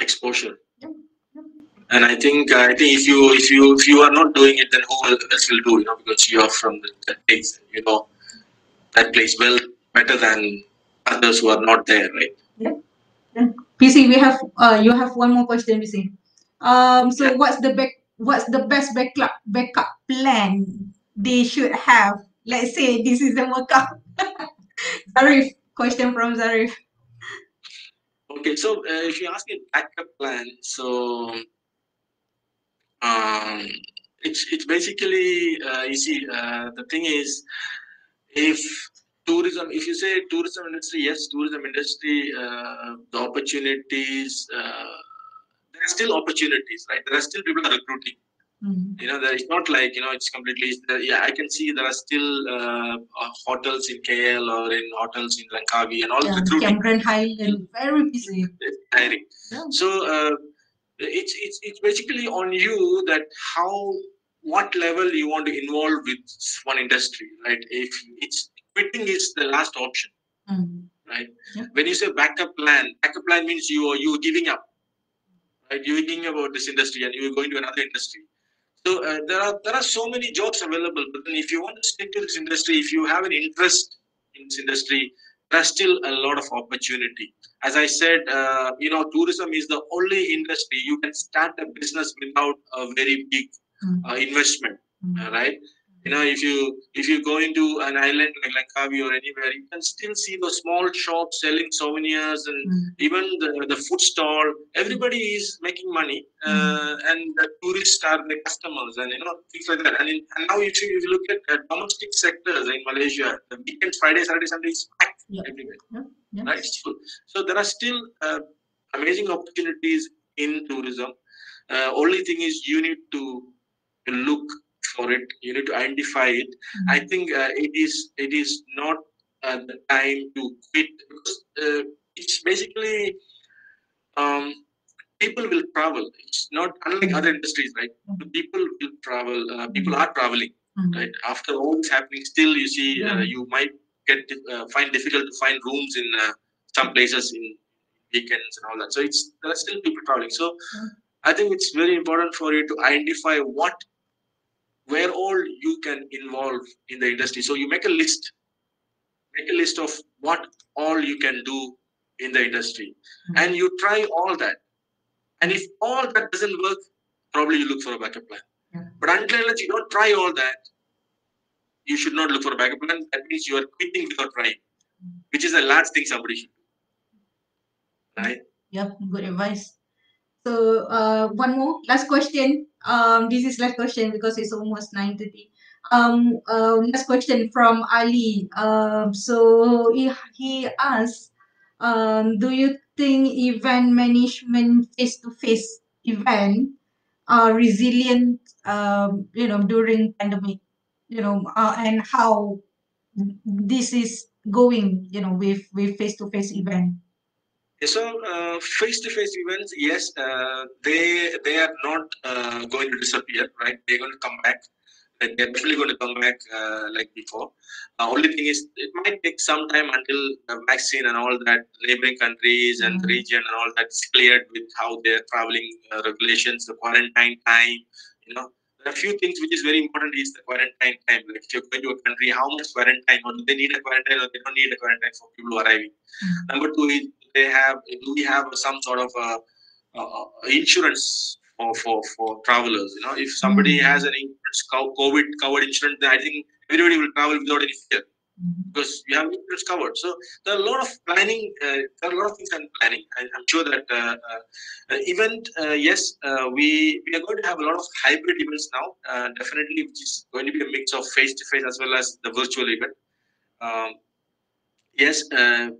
exposure. And I think I think if you if you if you are not doing it, then who else will do? You know, because you are from the, that place, you know that place well better than others who are not there, right? Yeah. yeah. PC, we have uh, you have one more question, PC. Um, so yeah. what's the back what's the best backup backup plan they should have? Let's say this is the workout. Zarif, question from Zarif. Okay, so uh, if you ask me backup plan, so um, it's it's basically uh, you see uh, the thing is if tourism if you say tourism industry yes tourism industry uh, the opportunities uh, there are still opportunities right there are still people are recruiting mm-hmm. you know it's not like you know it's completely yeah i can see there are still uh, hotels in kl or in hotels in langkawi and all yeah, recruiting Cameron Highland, very busy hiring yeah. so uh, it's it's it's basically on you that how what level you want to involve with one industry right if it's quitting is the last option mm. right yeah. when you say backup plan backup plan means you are you giving up right you're thinking about this industry and you're going to another industry so uh, there are there are so many jobs available but then if you want to stick to this industry if you have an interest in this industry there's still a lot of opportunity. As I said, uh, you know, tourism is the only industry you can start a business without a very big uh, investment, mm-hmm. right? You know, if you if you go into an island like Langkawi or anywhere, you can still see the small shops selling souvenirs and mm. even the, the food stall. Everybody is making money, mm. uh, and the tourists are the customers, and you know things like that. And, in, and now if you, if you look at uh, domestic sectors in Malaysia, the weekends, Friday, Saturday, Sunday is packed yeah. everywhere, yeah. Yeah. right? So, so there are still uh, amazing opportunities in tourism. Uh, only thing is you need to look for it you need to identify it. Mm-hmm. i think uh, it is it is not uh, the time to quit because uh, it's basically um, people will travel. It's not unlike other industries right? Mm-hmm. people will travel uh, people are traveling mm-hmm. right? After all this happening still you see uh, you might get uh, find difficult to find rooms in some places in weekends and all that. So it's there are still people traveling. So I think it's very important for you to identify what where all you can involve in the industry. So you make a list, make a list of what all you can do in the industry, mm-hmm. and you try all that. And if all that doesn't work, probably you look for a backup plan. Yeah. But until unless you don't try all that, you should not look for a backup plan. That means you are quitting without trying, mm-hmm. which is the last thing somebody should do. Right? Yep, good advice. So uh, one more last question. Um, this is last question because it's almost nine thirty. Um, uh, last question from Ali. Um, so he he asked, um, do you think event management face to face event are resilient? Um, you know, during pandemic, you know, uh, and how this is going, you know, with with face to face event. So uh, face-to-face events, yes, uh, they they are not uh, going to disappear, right? They're going to come back. They're definitely going to come back uh, like before. Uh, only thing is, it might take some time until the vaccine and all that neighboring countries and mm-hmm. region and all that's cleared with how they're traveling uh, regulations, the quarantine time. You know, a few things which is very important is the quarantine time. Like if you're going to a country, how much quarantine, or do they need a quarantine, or they don't need a quarantine for people arriving. Mm-hmm. Number two is they have do we have some sort of a, a insurance for, for, for travelers. You know, if somebody mm-hmm. has an COVID covered insurance, then I think everybody will travel without any fear. Because you have insurance covered. So there are a lot of planning. Uh, there are a lot of things in planning. I, am sure that uh, uh, event, uh, yes, uh, we we are going to have a lot of hybrid events now. Uh, definitely, which is going to be a mix of face to face as well as the virtual event. Um, yes,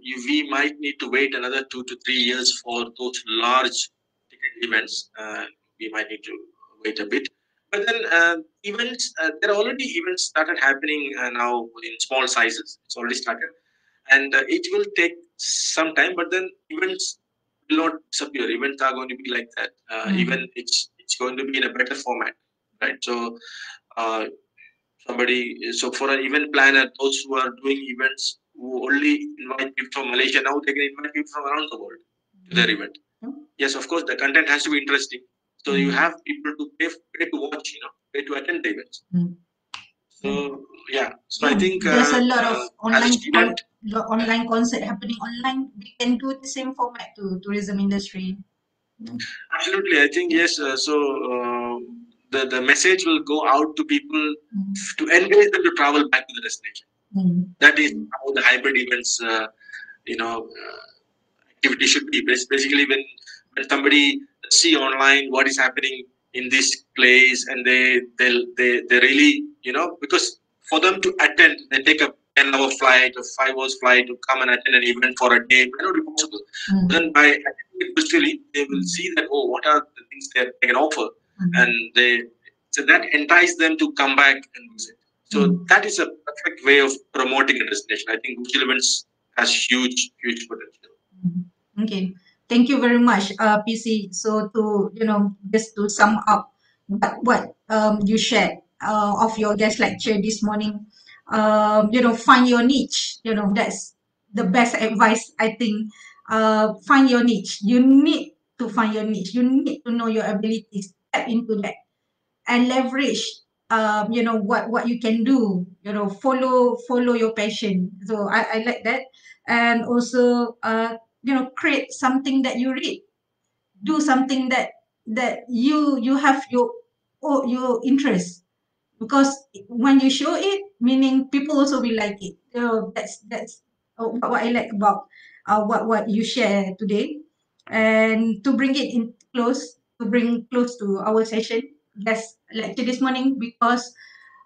you, we might need to wait another two to three years for those large ticket events. we might need to wait a bit but then uh, events, uh, there are already events started happening uh, now in small sizes. It's already started, and uh, it will take some time. But then events will not disappear. Events are going to be like that. Mm-hmm. Even it's it's going to be in a better format, right? So uh, somebody, so for an event planner, those who are doing events who only invite people from Malaysia now they can invite people from around the world to their mm-hmm. event. Mm-hmm. Yes, of course, the content has to be interesting so you have people to pay, pay to watch, you know, pay to attend the events. Mm. So yeah, so I think there's uh, a lot of uh, online student, con- online concert happening online. We can do the same format to tourism industry. Absolutely, I think yes. Uh, so uh, the the message will go out to people mm. to encourage them to travel back to the destination. Mm. That is how the hybrid events, uh, you know, uh, activity should be. Basically, when when somebody see online what is happening in this place and they they they, they really you know because for them to attend they take a 10 hour flight or 5 hours flight to come and attend an event for a day may not be possible mm-hmm. then by attending it virtually they will see that oh what are the things that they can offer mm-hmm. and they so that entices them to come back and visit so mm-hmm. that is a perfect way of promoting a destination i think virtual events has huge huge potential mm-hmm. okay Thank you very much, uh, PC. So to, you know, just to sum up what, what um, you shared uh, of your guest lecture this morning, um, you know, find your niche. You know, that's the best advice, I think. Uh, find your niche. You need to find your niche. You need to know your abilities, step into that and leverage um, you know what what you can do you know follow follow your passion so i, I like that and also uh, you know create something that you read. Do something that that you you have your oh, your interest. Because when you show it meaning people also will like it. Know that's that's what i like about uh, what what you share today. And to bring it in close to bring close to our session yes lecture this morning because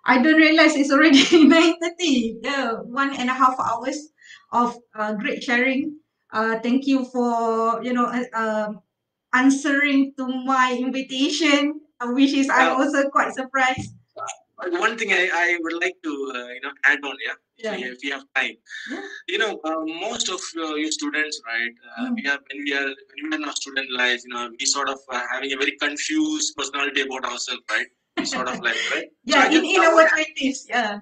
I don't realize it's already 9.30. Yeah, one and a half hours of uh, great sharing uh, thank you for you know uh, um, answering to my invitation, uh, which is I'm also quite surprised. One thing I, I would like to uh, you know add on, yeah, yeah. If, if you have time, yeah. you know, uh, most of uh, your students, right? Mm. We have when we are when we are in our student life, you know, we sort of having a very confused personality about ourselves, right? We sort of like, right? yeah, so in, in our twenties, yeah.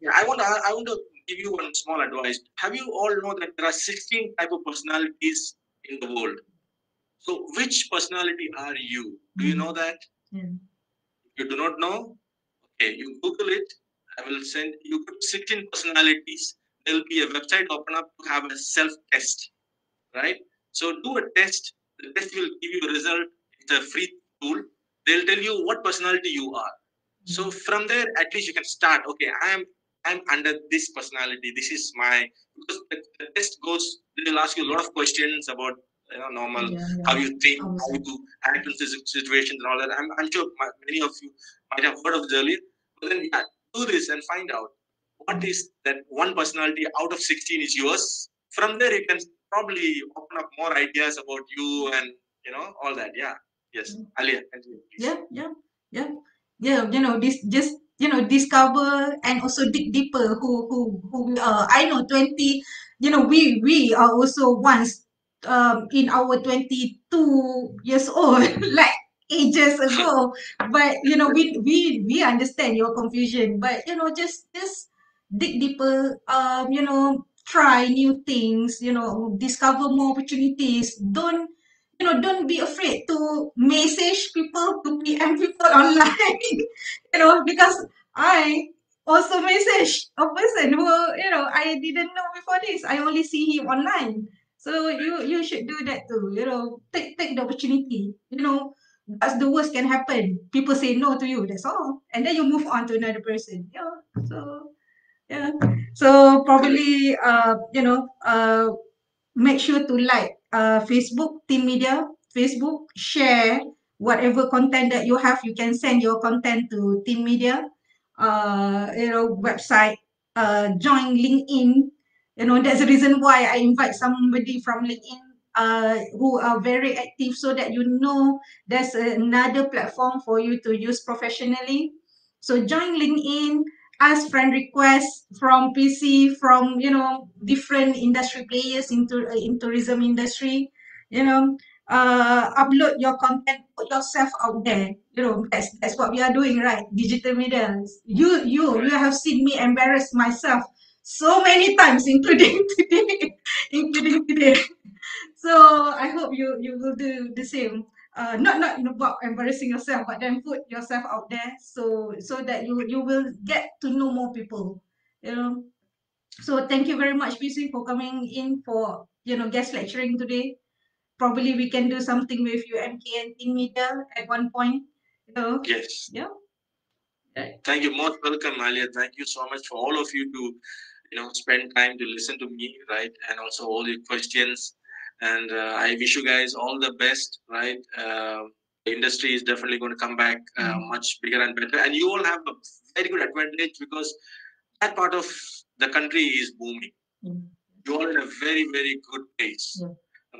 Yeah, I want to I want to give you one small advice. Have you all know that there are 16 type of personalities in the world? So which personality are you? Do you know that? Yeah. If you do not know, okay, you Google it. I will send you 16 personalities. There will be a website open up to have a self-test, right? So do a test. The test will give you a result. It's a free tool. They'll tell you what personality you are. So mm-hmm. from there, at least you can start. Okay, I am I'm under this personality. This is my because the, the test goes. They will ask you a lot of questions about you know normal yeah, yeah. how you think, how you act in situations and all that. I'm, I'm sure many of you might have heard of this earlier. But then yeah, do this and find out what is that one personality out of 16 is yours. From there, you can probably open up more ideas about you and you know all that. Yeah. Yes, mm. Aliah. Yeah, yeah, yeah, yeah. You know, this just you know discover and also dig deeper who who who are i know 20 you know we we are also once um in our 22 years old like ages ago. But you know we we we understand your confusion. But you know just just dig deeper um you know try new things you know discover more opportunities. Don't know, don't be afraid to message people, to PM people online, you know, because I also message a person who, you know, I didn't know before this. I only see him online. So you you should do that too, you know, take take the opportunity. You know, That's the worst can happen. People say no to you. That's all, and then you move on to another person. Yeah. So yeah. So probably uh you know uh make sure to like uh Facebook Team Media Facebook share whatever content that you have. You can send your content to Team Media. Uh, you know website. Uh, join LinkedIn you know that's the reason why i invite somebody from linkedin uh, who are very active so that you know there's another platform for you to use professionally so join linkedin ask friend requests from pc from you know different industry players into uh, in tourism industry you know uh, upload your content put yourself out there you know that's that's what we are doing right digital media you you you have seen me embarrass myself so many times, including today, including today. So I hope you you will do the same. Uh, not not about embarrassing yourself, but then put yourself out there so so that you you will get to know more people. You know. So thank you very much, PC, for coming in for you know guest lecturing today. Probably we can do something with you, MK and TIN Media at one point. You know. Yes. Yeah. Thank you. Most welcome, Aliah. Thank you so much for all of you to you know spend time to listen to me right and also all your questions and uh, i wish you guys all the best right uh, the industry is definitely going to come back uh, mm. much bigger and better and you all have a very good advantage because that part of the country is booming mm. you are in a very very good place yeah.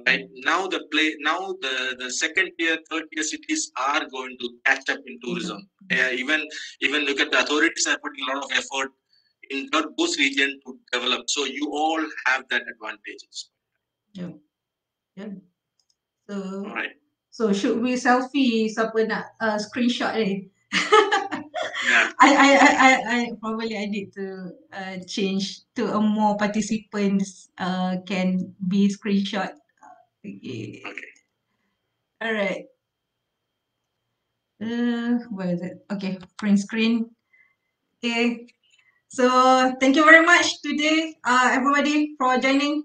right now the play now the the second tier third tier cities are going to catch up in tourism mm-hmm. even even look at the authorities are putting a lot of effort in those region to develop. So you all have that advantages. Yeah. Yeah. So. So should we selfie siapa nak uh, screenshot ni? yeah. I, I, I, I, I probably I need to uh, change to a more participants uh, can be screenshot. Okay. okay. All right. Uh, where is it? Okay, print screen. Okay. So thank you very much today, uh, everybody, for joining.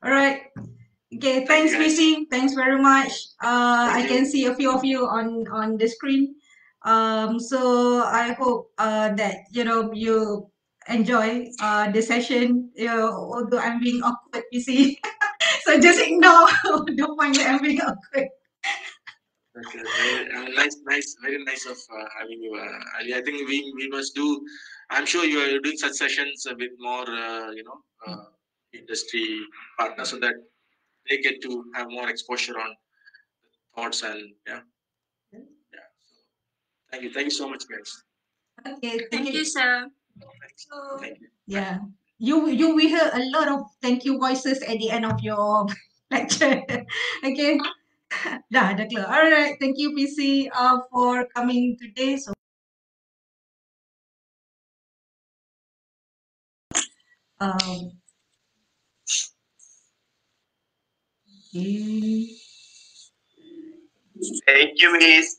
All right. Okay, thanks, Missy. Thanks very much. Uh, I can see a few of you on on the screen. Um, so I hope uh, that you know you enjoy uh, the session. You know, although I'm being awkward, you see. so just ignore. Don't find that I'm being awkward. Okay, uh, nice, nice, very nice of uh, having you, uh, Aliah. I think we we must do I'm sure you are doing such sessions with more, uh, you know, uh, industry partners so that they get to have more exposure on thoughts and yeah, yeah. So, thank you, thank you so much, guys. Okay, thank, thank you, you, sir. Thank you. Yeah, you you will hear a lot of thank you voices at the end of your lecture. okay. dah, dah clear. All right, thank you, PC, uh, for coming today. So. Um, Thank you, Miss.